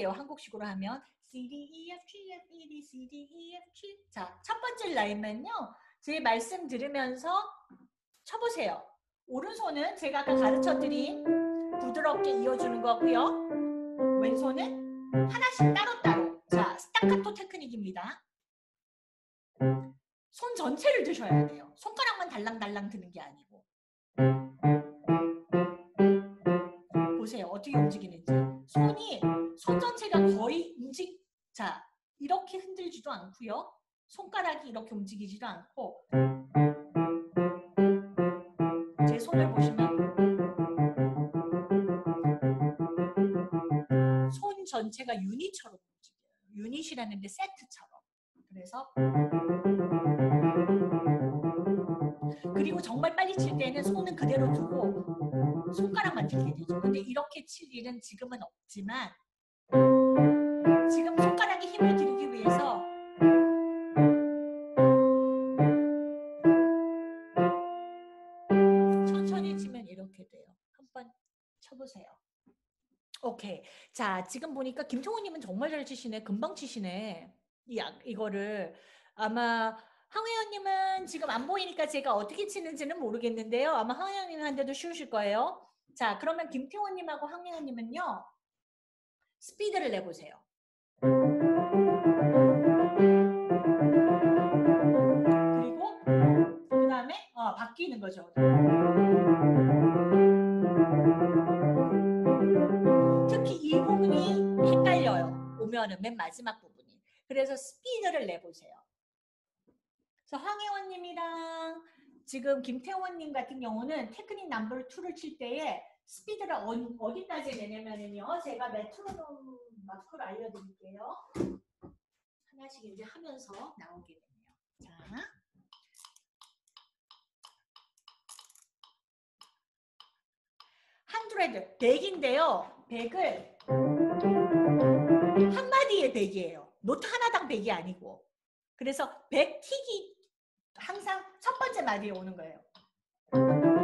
도레미파솔이에요. 한국식으로 하면 C, D, E, F, G, F, E, D, C, D, E, F, G. 자, 첫 번째 라인만요. 제 말씀 들으면서 쳐보세요. 오른손은 제가 아까 가르쳐드린 부드럽게 이어주는 거고요. 왼손은 하나씩 따로따로. 자, 스타카토 테크닉입니다. 손 전체를 드셔야 돼요. 손가락만 달랑달랑 드는 게 아니고. 보세요. 어떻게 움직이는지. 손이, 손 전체가 거의 움직, 자, 이렇게 흔들지도 않고요. 손가락이 이렇게 움직이지도 않고. 제 손을 보시면 손 전체가 유닛처럼 움직여요. 유닛이라는 게 세트처럼. 그래서 그리고 정말 빨리 칠 때는 손은 그대로 두고 손가락만 들게 되죠. 근데 이렇게 칠 일은 지금은 없지만 지금 손가락에 힘을 들이기 위해서 천천히 치면 이렇게 돼요. 한번 쳐보세요. 오케이. 자, 지금 보니까 김통우님은 정말 잘 치시네. 금방 치시네. 이, 악- 이거를. 아마 황혜연님은 지금 안 보이니까 제가 어떻게 치는지는 모르겠는데요. 아마 황혜연님한테도 쉬우실 거예요. 자, 그러면 김태원님하고 황혜연님은요. 스피드를 내보세요. 그리고 그 다음에 어, 바뀌는 거죠. 특히 이 부분이 헷갈려요. 오면은 맨 마지막 부분이. 그래서 스피드를 내보세요. 그래서 황혜원님이랑 지금 김태원님 같은 경우는 테크닉 number 2를 칠 때에 스피드를 어, 어디까지 내냐면은요. 제가 메트로놈 마크를 알려드릴게요. 하나씩 이제 하면서 나오게 되네요. 자. hundred 100인데요. 100을 한 마디의 100이에요. 노트 하나당 100이 아니고. 그래서 100 tick이 항상 첫 번째 마디에 오는 거예요.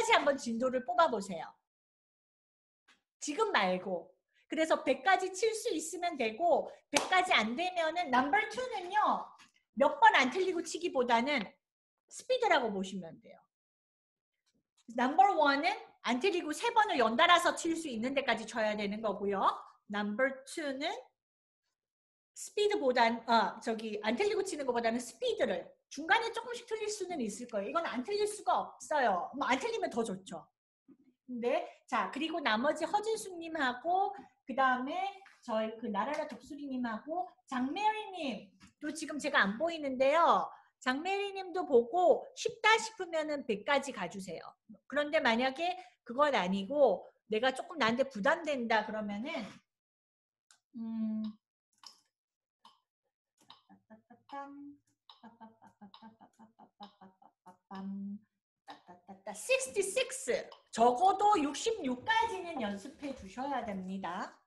100까지 한번 진도를 뽑아보세요. 지금 말고. 그래서 100까지 칠 수 있으면 되고 100까지 안 되면은 number 2는요. 몇 번 안 틀리고 치기보다는 스피드라고 보시면 돼요. number 1은 안 틀리고 세 번을 연달아서 칠 수 있는 데까지 쳐야 되는 거고요. number 2는 스피드보단 아 저기 안 틀리고 치는 것보다는 스피드를 중간에 조금씩 틀릴 수는 있을 거예요. 이건 안 틀릴 수가 없어요. 뭐 안 틀리면 더 좋죠. 네. 자, 그리고 나머지 허진수님하고, 그 다음에 저희 그 나라라 독수리님하고, 장메리님, 또 지금 제가 안 보이는데요. 장메리님도 보고 쉽다 싶으면은 100까지 가주세요. 그런데 만약에 그건 아니고 내가 조금 나한테 부담된다 그러면은 음 66 적어도 66까지는 연습해 주셔야 됩니다.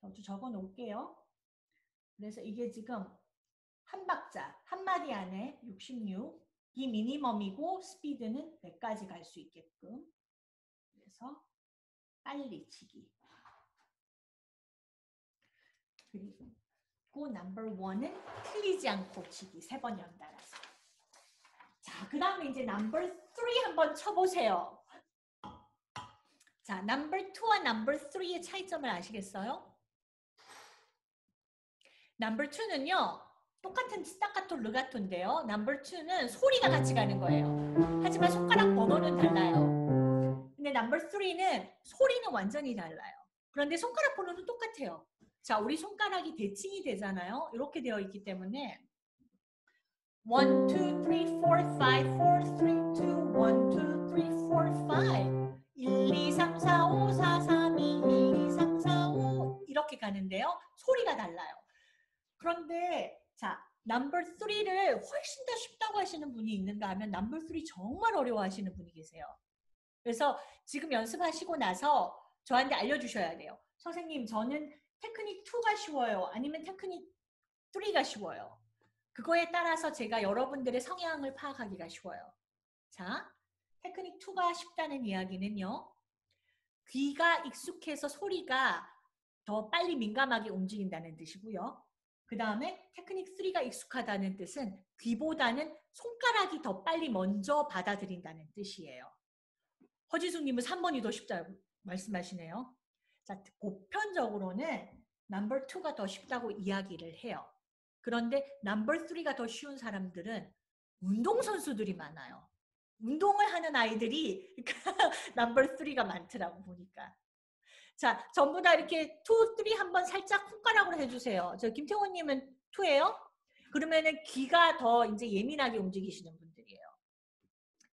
저도 적어 놓을게요. 그래서 이게 지금 한 박자, 한 마디 안에 66. 이 미니멈이고 스피드는 100까지 갈 수 있게끔. 그래서 빨리 치기. 그리 고 넘버 원은 틀리지 않고 치기. 세 번 연달아서. 자, 그 다음에 이제 number 3 한번 쳐보세요. 자, number 2와 number 3의 차이점을 아시겠어요? number 2는요. 똑같은 스타카토 레가토인데요. number 2는 소리가 같이 가는 거예요. 하지만 손가락 번호는 달라요. 근데 number 3는 소리는 완전히 달라요. 그런데 손가락 번호는 똑같아요. 자, 우리 손가락이 대칭이 되잖아요. 이렇게 되어 있기 때문에 1, 2, 3, 4, 5, 4, 3, 2, 1, 2, 3, 4, 5 1, 2, 3, 4, 5, 4, 3, 2, 1, 2, 3, 4, 5 이렇게 가는데요. 소리가 달라요. 그런데 자, 넘버 3를 훨씬 더 쉽다고 하시는 분이 있는가 하면 넘버 3 정말 어려워하시는 분이 계세요. 그래서 지금 연습하시고 나서 저한테 알려주셔야 돼요. 선생님, 저는 테크닉 2가 쉬워요. 아니면 테크닉 3가 쉬워요. 그거에 따라서 제가 여러분들의 성향을 파악하기가 쉬워요. 자, 테크닉 2가 쉽다는 이야기는요. 귀가 익숙해서 소리가 더 빨리 민감하게 움직인다는 뜻이고요. 그 다음에 테크닉 3가 익숙하다는 뜻은 귀보다는 손가락이 더 빨리 먼저 받아들인다는 뜻이에요. 허지숙님은 3번이 더 쉽다고 말씀하시네요. 자, 보편적으로는 number 2가 더 쉽다고 이야기를 해요. 그런데 number 3가 더 쉬운 사람들은 운동선수들이 많아요. 운동을 하는 아이들이 number 3가 많더라고 보니까. 자, 전부 다 이렇게 2, 3 한번 살짝 손가락으로 해주세요. 저 김태호님은 2예요? 그러면은 귀가 더 이제 예민하게 움직이시는 분들이에요.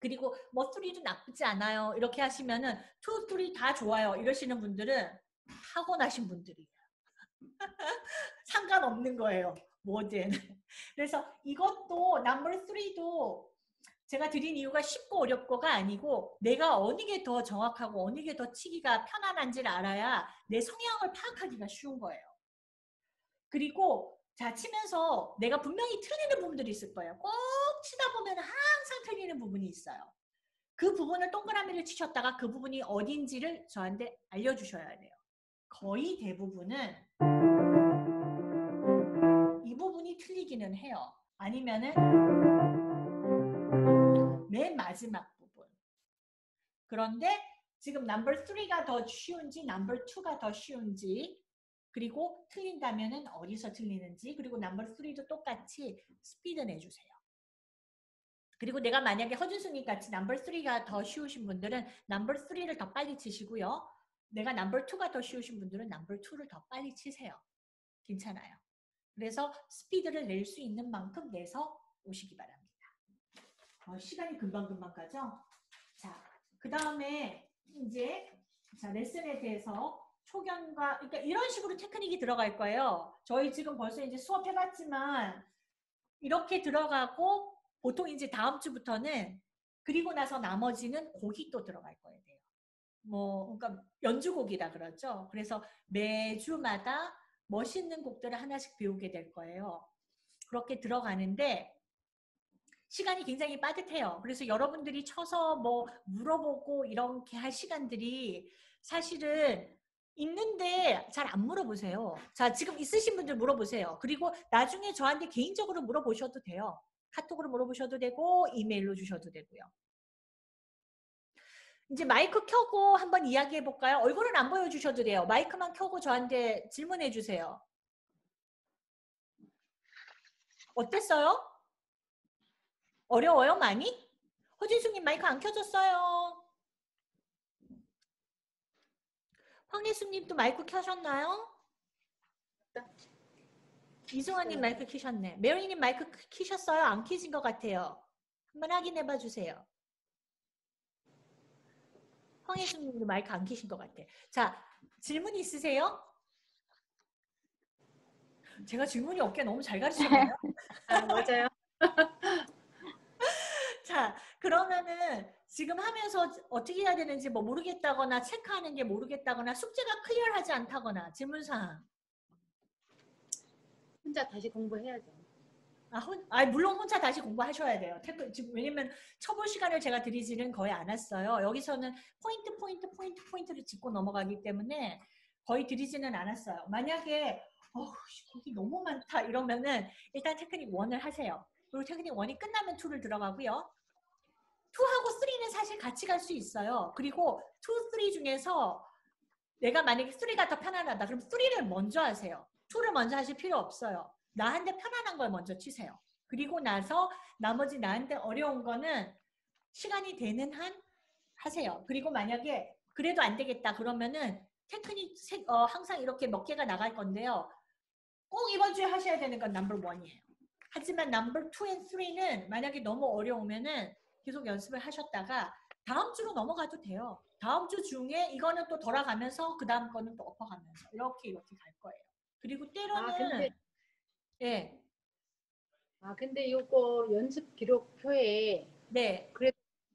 그리고 뭐 3도 나쁘지 않아요. 이렇게 하시면은 2, 3다 좋아요. 이러시는 분들은 타고나신 분들이에요. 상관없는 거예요. 뭐든. 그래서 이것도 넘버 3도 제가 드린 이유가 쉽고 어렵고가 아니고 내가 어느 게 더 정확하고 어느 게 더 치기가 편안한지를 알아야 내 성향을 파악하기가 쉬운 거예요. 그리고 자 치면서 내가 분명히 틀리는 부분들이 있을 거예요. 꼭 치다 보면 항상 틀리는 부분이 있어요. 그 부분을 동그라미를 치셨다가 그 부분이 어딘지를 저한테 알려주셔야 돼요. 거의 대부분은 이 부분이 틀리기는 해요. 아니면은 맨 마지막 부분. 그런데 지금 넘버 3가 더 쉬운지 넘버 2가 더 쉬운지 그리고 틀린다면은 어디서 틀리는지 그리고 넘버 3도 똑같이 스피드 내주세요. 그리고 내가 만약에 허준수님 같이 넘버 3가 더 쉬우신 분들은 넘버 3를 더 빨리 치시고요. 내가 넘버 2가 더 쉬우신 분들은 넘버 2를 더 빨리 치세요. 괜찮아요. 그래서 스피드를 낼 수 있는 만큼 내서 오시기 바랍니다. 어, 시간이 금방금방 가죠? 자, 그 다음에 이제 자, 레슨에 대해서 초견과 그러니까 이런 식으로 테크닉이 들어갈 거예요. 저희 지금 벌써 이제 수업 해봤지만 이렇게 들어가고 보통 이제 다음 주부터는 그리고 나서 나머지는 곡이 또 들어갈 거예요. 뭐 그러니까 연주곡이라 그러죠. 그래서 매주마다 멋있는 곡들을 하나씩 배우게 될 거예요. 그렇게 들어가는데 시간이 굉장히 빠듯해요. 그래서 여러분들이 쳐서 뭐 물어보고 이렇게 할 시간들이 사실은 있는데 잘 안 물어보세요. 자, 지금 있으신 분들 물어보세요. 그리고 나중에 저한테 개인적으로 물어보셔도 돼요. 카톡으로 물어보셔도 되고 이메일로 주셔도 되고요. 이제 마이크 켜고 한번 이야기해 볼까요? 얼굴은 안 보여주셔도 돼요. 마이크만 켜고 저한테 질문해 주세요. 어땠어요? 어려워요? 많이? 허진숙님 마이크 안 켜졌어요. 황예수님도 마이크 켜셨나요? 이승환님 마이크 키셨네. 메리님 마이크 키- 키셨어요? 안 키신 것 같아요. 한번 확인해 봐 주세요. 황혜수님도 마이크 안 키신 것 같아. 자, 질문 있으세요? 제가 질문이 없게 너무 잘 가르쳤나요? 아, 맞아요. 자, 그러면은 지금 하면서 어떻게 해야 되는지 뭐 모르겠다거나 체크하는 게 모르겠다거나 숙제가 클리어하지 않다거나 질문사항. 혼자 다시 공부해야죠. 아, 혼, 아, 물론 혼자 다시 공부하셔야 돼요. 태클, 지금 왜냐면 쳐볼 시간을 제가 드리지는 거의 않았어요. 여기서는 포인트, 포인트, 포인트, 포인트를 짚고 넘어가기 때문에 거의 드리지는 않았어요. 만약에 어우, 씨, 거기 너무 많다 이러면은 일단 테크닉 1을 하세요. 그리고 테크닉 1이 끝나면 2를 들어가고요. 2하고 3는 사실 같이 갈 수 있어요. 그리고 2, 3 중에서 내가 만약에 3가 더 편안하다. 그럼 3를 먼저 하세요. 2를 먼저 하실 필요 없어요. 나한테 편안한 걸 먼저 치세요. 그리고 나서 나머지 나한테 어려운 거는 시간이 되는 한 하세요. 그리고 만약에 그래도 안 되겠다 그러면은 테크닉 세- 어, 항상 이렇게 몇 개가 나갈 건데요. 꼭 이번 주에 하셔야 되는 건 넘버 원이에요. 하지만 넘버 2 and 3는 만약에 너무 어려우면은 계속 연습을 하셨다가 다음 주로 넘어가도 돼요. 다음 주 중에 이거는 또 돌아가면서 그 다음 거는 또 엎어가면서 이렇게 이렇게 갈 거예요. 그리고 때로는 아, 근데 예, 아, 근데 요거 연습 기록표에 네,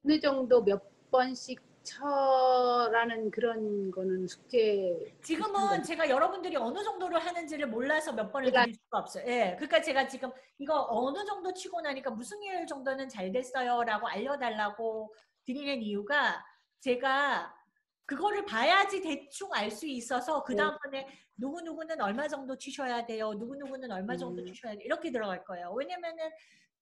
어느 정도 몇 번씩 쳐라는 그런 거는 숙제 지금은 제가 여러분들이 어느 정도를 하는지를 몰라서 몇 번을 제가- 드릴 수가 없어요. 예. 그러니까 제가 지금 이거 어느 정도 치고 나니까 무슨 일 정도는 잘 됐어요라고 알려 달라고 드리는 이유가 제가 그거를 봐야지 대충 알 수 있어서 그 네. 다음번에 누구 누구는 얼마 정도 치셔야 돼요. 누구 누구는 얼마 정도 음. 치셔야 돼. 이렇게 들어갈 거예요. 왜냐면은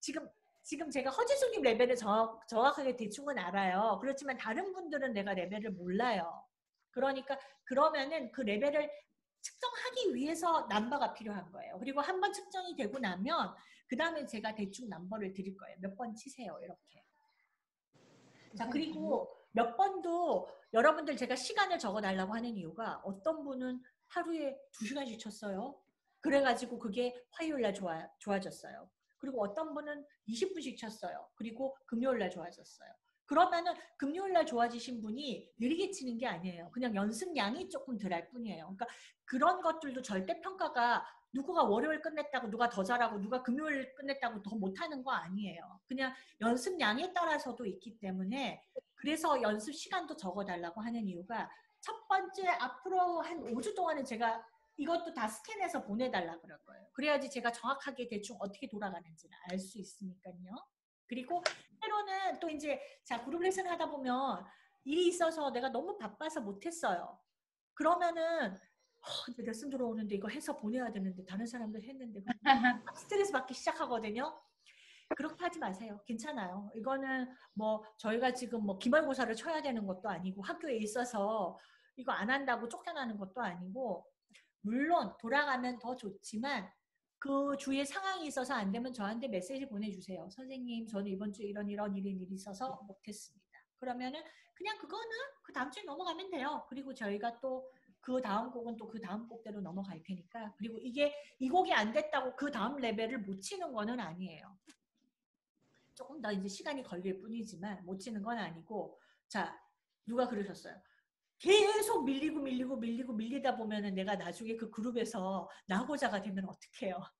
지금 지금 제가 허지숙님 레벨을 정, 정확하게 대충은 알아요. 그렇지만 다른 분들은 내가 레벨을 몰라요. 그러니까 그러면은 그 레벨을 측정하기 위해서 넘버가 필요한 거예요. 그리고 한 번 측정이 되고 나면 그 다음에 제가 대충 넘버를 드릴 거예요. 몇 번 치세요. 이렇게. 자 그리고 몇 번도 여러분들 제가 시간을 적어달라고 하는 이유가 어떤 분은 하루에 두 시간씩 쳤어요. 그래가지고 그게 화요일 날 좋아, 좋아졌어요. 그리고 어떤 분은 20분씩 쳤어요. 그리고 금요일 날 좋아졌어요. 그러면은 금요일 날 좋아지신 분이 느리게 치는 게 아니에요. 그냥 연습량이 조금 덜할 뿐이에요. 그러니까 그런 것들도 절대 평가가 누구가 월요일 끝냈다고 누가 더 잘하고 누가 금요일 끝냈다고 더 못하는 거 아니에요. 그냥 연습량에 따라서도 있기 때문에 그래서 연습 시간도 적어달라고 하는 이유가 첫 번째 앞으로 한 5주 동안은 제가 이것도 다 스캔해서 보내달라 그럴 거예요. 그래야지 제가 정확하게 대충 어떻게 돌아가는지를 알 수 있으니까요. 그리고 때로는 또 이제 자 그룹 레슨 하다 보면 일이 있어서 내가 너무 바빠서 못했어요. 그러면은 어, 레슨 들어오는데 이거 해서 보내야 되는데 다른 사람들 했는데 스트레스 받기 시작하거든요. 그렇게 하지 마세요. 괜찮아요. 이거는 뭐 저희가 지금 뭐 기말고사를 쳐야 되는 것도 아니고 학교에 있어서 이거 안 한다고 쫓겨나는 것도 아니고 물론 돌아가면 더 좋지만 그 주위에 상황이 있어서 안 되면 저한테 메시지 보내주세요. 선생님, 저는 이번 주에 이런 이런 일이 일이 있어서 못했습니다. 그러면은 그냥 그거는 그 다음 주에 넘어가면 돼요. 그리고 저희가 또그 다음 곡은 또 그 다음 곡대로 넘어갈 테니까. 그리고 이게 이 곡이 안 됐다고 그 다음 레벨을 못 치는 거는 아니에요. 조금 더 이제 시간이 걸릴 뿐이지만 못 치는 건 아니고 자 누가 그러셨어요? 계속 밀리고 밀리고 밀리고 밀리다 보면은 내가 나중에 그 그룹에서 나고자가 되면 어떡해요?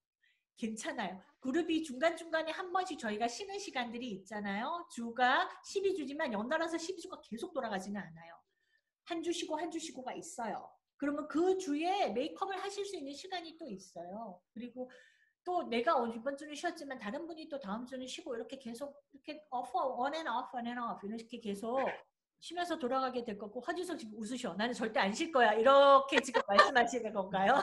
괜찮아요. 그룹이 중간중간에 한 번씩 저희가 쉬는 시간들이 있잖아요. 주가 12주지만 연달아서 12주가 계속 돌아가지는 않아요. 한 주 쉬고 한 주 쉬고가 있어요. 그러면 그 주에 메이크업을 하실 수 있는 시간이 또 있어요. 그리고 또 내가 어, 이번 주는 쉬었지만 다른 분이 또 다음 주는 쉬고 이렇게 계속 이렇게 off, on and off, on and off 이렇게 계속 쉬면서 돌아가게 될 거고 화주석 지금 웃으셔. 나는 절대 안 쉴 거야. 이렇게 지금 말씀하시는 건가요?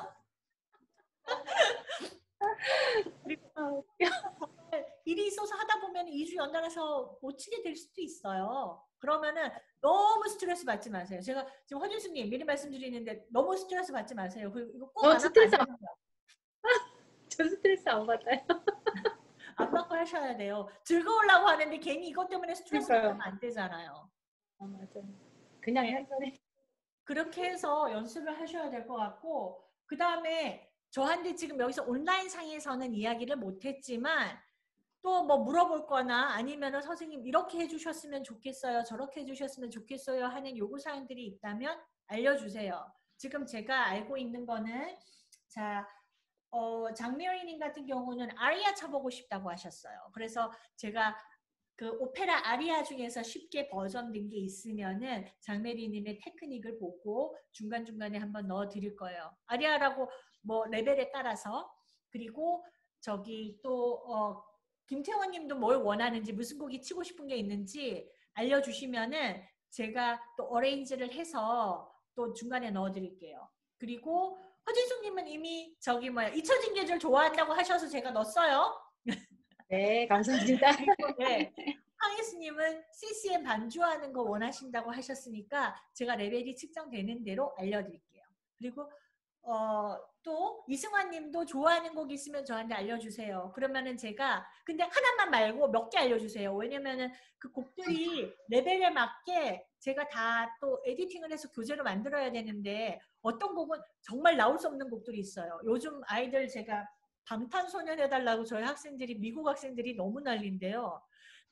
그리고 일이 있어서 하다 보면 2주 연달아서 못 치게 될 수도 있어요. 그러면은 너무 스트레스 받지 마세요. 제가 지금 허준수님 미리 말씀드리는데 너무 스트레스 받지 마세요. 그리고 이거 꼭 어, 스트레스 거야. 저 스트레스 안 받아요. 안 받고 하셔야 돼요. 즐거우려고 하는데 괜히 이것 때문에 스트레스. 받으면 안 되잖아요. 아, 맞아. 그냥 네. 한 소리. 그렇게 해서 연습을 하셔야 될 것 같고 그 다음에 저한테 지금 여기서 온라인 상에서는 이야기를 못했지만 또 뭐 물어볼 거나 아니면은 선생님 이렇게 해주셨으면 좋겠어요 저렇게 해주셨으면 좋겠어요 하는 요구사항들이 있다면 알려주세요 지금 제가 알고 있는 거는 자 어, 장미어이님 같은 경우는 아리아 쳐보고 싶다고 하셨어요 그래서 제가 그 오페라 아리아 중에서 쉽게 버전된 게 있으면은 장메리님의 테크닉을 보고 중간중간에 한번 넣어 드릴 거예요. 아리아라고 뭐 레벨에 따라서 그리고 저기 또 어, 김태원 님도 뭘 원하는지 무슨 곡이 치고 싶은 게 있는지 알려주시면은 제가 또 어레인지를 해서 또 중간에 넣어 드릴게요. 그리고 허진숙 님은 이미 저기 뭐야 잊혀진 계절 좋아한다고 하셔서 제가 넣었어요. 네, 감사합니다. 네. 황혜수님은 CCM 반주하는 거 원하신다고 하셨으니까 제가 레벨이 측정되는 대로 알려드릴게요. 그리고 어, 또 이승환님도 좋아하는 곡 있으면 저한테 알려주세요. 그러면은 제가 근데 하나만 말고 몇 개 알려주세요. 왜냐면은 그 곡들이 레벨에 맞게 제가 다 또 에디팅을 해서 교재로 만들어야 되는데 어떤 곡은 정말 나올 수 없는 곡들이 있어요. 요즘 아이들 제가 방탄소년 해달라고 저희 학생들이 미국 학생들이 너무 난리인데요.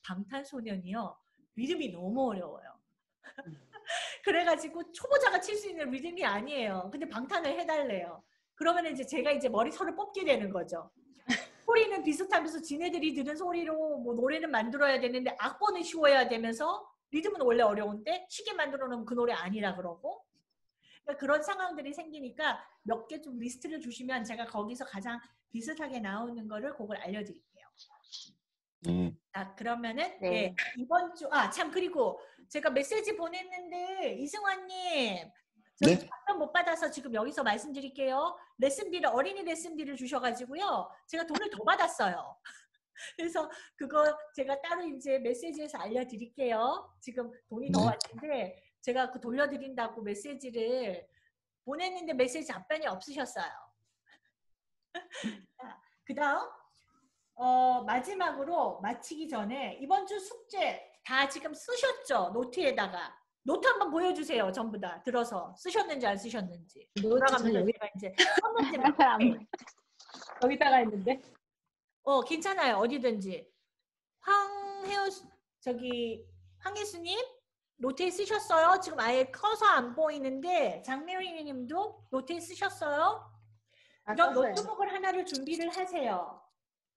방탄소년이요. 리듬이 너무 어려워요. 그래가지고 초보자가 칠 수 있는 리듬이 아니에요. 근데 방탄을 해달래요. 그러면 이제 제가 이제 머리털을 뽑게 되는 거죠. 소리는 비슷하면서 지네들이 들은 소리로 뭐 노래는 만들어야 되는데 악보는 쉬워야 되면서 리듬은 원래 어려운데 쉽게 만들어 놓으면 그 노래 아니라 그러고 그러니까 그런 상황들이 생기니까 몇 개 좀 리스트를 주시면 제가 거기서 가장 비슷하게 나오는 거를 곡을 알려드릴게요. 음, 자 그러면은 네. 예, 이번 주 아 참 그리고 제가 메시지 보냈는데 이승환님 저기 네? 답변 못 받아서 지금 여기서 말씀드릴게요. 레슨비를 어린이 레슨비를 주셔가지고요 제가 돈을 더 받았어요. 그래서 그거 제가 따로 이제 메시지에서 알려드릴게요. 지금 돈이 더 네. 왔는데 제가 그 돌려드린다고 메시지를 보냈는데 메시지 답변이 없으셨어요. 그 다음 어, 마지막으로 마치기 전에 이번 주 숙제 다 지금 쓰셨죠? 노트에다가 노트 한번 보여주세요. 전부 다 들어서 쓰셨는지 안 쓰셨는지 돌아가면서 여기, 제가 이제 첫 번째 여기다가 했는데. 어 괜찮아요 어디든지 황혜우 씨- 저기 황혜수님 노트에 쓰셨어요? 지금 아예 커서 안 보이는데 장메리님도 노트에 쓰셨어요? 아, 이런 썼어요. 노트북을 하나를 준비를 하세요.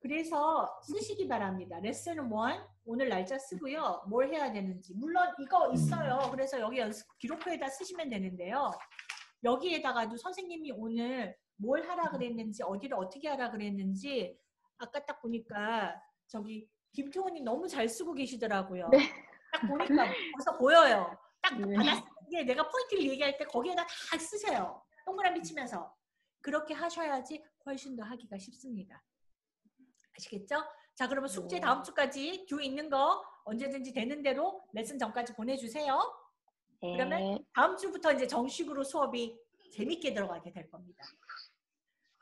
그래서 쓰시기 바랍니다. 레슨 1 오늘 날짜 쓰고요. 뭘 해야 되는지. 물론 이거 있어요. 그래서 여기 연습 기록표에다 쓰시면 되는데요. 여기에다가도 선생님이 오늘 뭘 하라 그랬는지 어디를 어떻게 하라 그랬는지 아까 딱 보니까 저기 김태훈이 너무 잘 쓰고 계시더라고요. 딱 보니까 벌써 보여요. 딱 네. 받았을 때 내가 포인트를 얘기할 때 거기에다 다 쓰세요. 동그라미 치면서. 그렇게 하셔야지 훨씬 더 하기가 쉽습니다. 아시겠죠? 자, 그러면 숙제 네. 다음 주까지 듀 있는 거 언제든지 되는 대로 레슨 전까지 보내주세요. 그러면 다음 주부터 이제 정식으로 수업이 재밌게 들어가게 될 겁니다.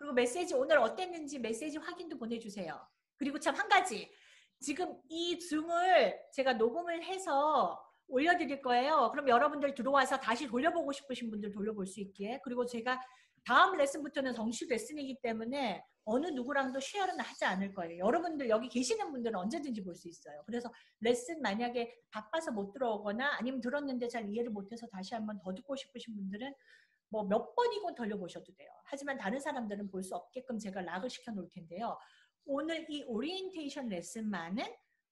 그리고 메시지 오늘 어땠는지 메시지 확인도 보내주세요. 그리고 참 한 가지 지금 이 줌을 제가 녹음을 해서 올려드릴 거예요. 그럼 여러분들 들어와서 다시 돌려보고 싶으신 분들 돌려볼 수 있게 그리고 제가 다음 레슨부터는 정식 레슨이기 때문에 어느 누구랑도 share는 하지 않을 거예요. 여러분들 여기 계시는 분들은 언제든지 볼 수 있어요. 그래서 레슨 만약에 바빠서 못 들어오거나 아니면 들었는데 잘 이해를 못해서 다시 한번 더 듣고 싶으신 분들은 뭐 몇 번이건 돌려보셔도 돼요. 하지만 다른 사람들은 볼 수 없게끔 제가 lock을 시켜 놓을 텐데요. 오늘 이 오리엔테이션 레슨만은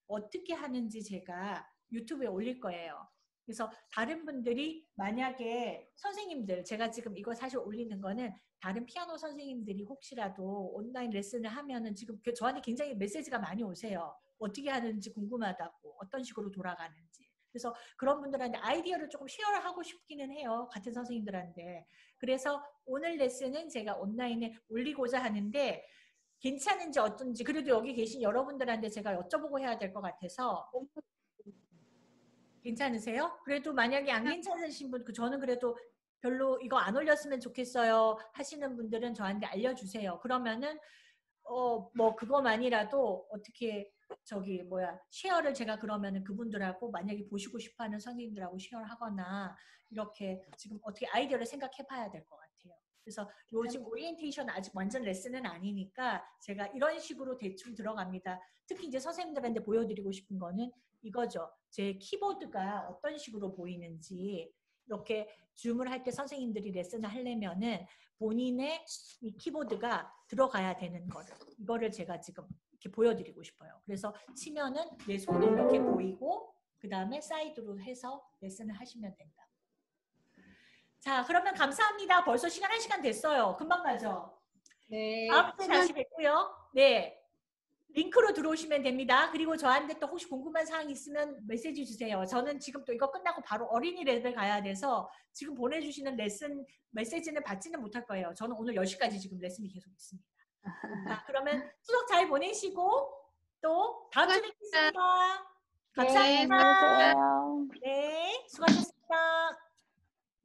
어떻게 하는지 제가 유튜브에 올릴 거예요. 그래서 다른 분들이 만약에 선생님들 제가 지금 이거 사실 올리는 거는 다른 피아노 선생님들이 혹시라도 온라인 레슨을 하면은 지금 그 저한테 굉장히 메시지가 많이 오세요. 어떻게 하는지 궁금하다고 어떤 식으로 돌아가는지. 그래서 그런 분들한테 아이디어를 조금 쉐어를 하고 싶기는 해요. 같은 선생님들한테. 그래서 오늘 레슨은 제가 온라인에 올리고자 하는데 괜찮은지 어떤지 그래도 여기 계신 여러분들한테 제가 여쭤보고 해야 될 것 같아서 괜찮으세요? 그래도 만약에 안 괜찮으신 분, 그 저는 그래도 별로 이거 안 올렸으면 좋겠어요 하시는 분들은 저한테 알려주세요. 그러면은 어, 뭐 그것만이라도 어떻게 저기 뭐야 쉐어를 제가 그러면은 그분들하고 만약에 보시고 싶어하는 선생님들하고 쉐어를 하거나 이렇게 지금 어떻게 아이디어를 생각해 봐야 될 것 같아요. 그래서 요즘 오리엔테이션 아직 완전 레슨은 아니니까 제가 이런 식으로 대충 들어갑니다. 특히 이제 선생님들한테 보여드리고 싶은 거는 이거죠. 제 키보드가 어떤 식으로 보이는지 이렇게 줌을 할 때 선생님들이 레슨을 하려면은 본인의 이 키보드가 들어가야 되는 거를 이거를 제가 지금 이렇게 보여드리고 싶어요. 그래서 치면은 내 손이 이렇게 보이고 그 다음에 사이드로 해서 레슨을 하시면 된다. 자, 그러면 감사합니다. 벌써 시간 한 시간 됐어요. 금방 가죠. 네. 다음 주에 다시 뵙고요. 네. 링크로 들어오시면 됩니다. 그리고 저한테 또 혹시 궁금한 사항 있으면 메시지 주세요. 저는 지금 또 이거 끝나고 바로 어린이 레벨 가야 돼서 지금 보내주시는 레슨 메시지는 받지는 못할 거예요. 저는 오늘 10시까지 지금 레슨이 계속 있습니다. 자, 그러면 추석 잘 보내시고 또 다음 주에 뵙겠습니다. 감사합니다. 안녕하세요. 네, 수고하셨습니다.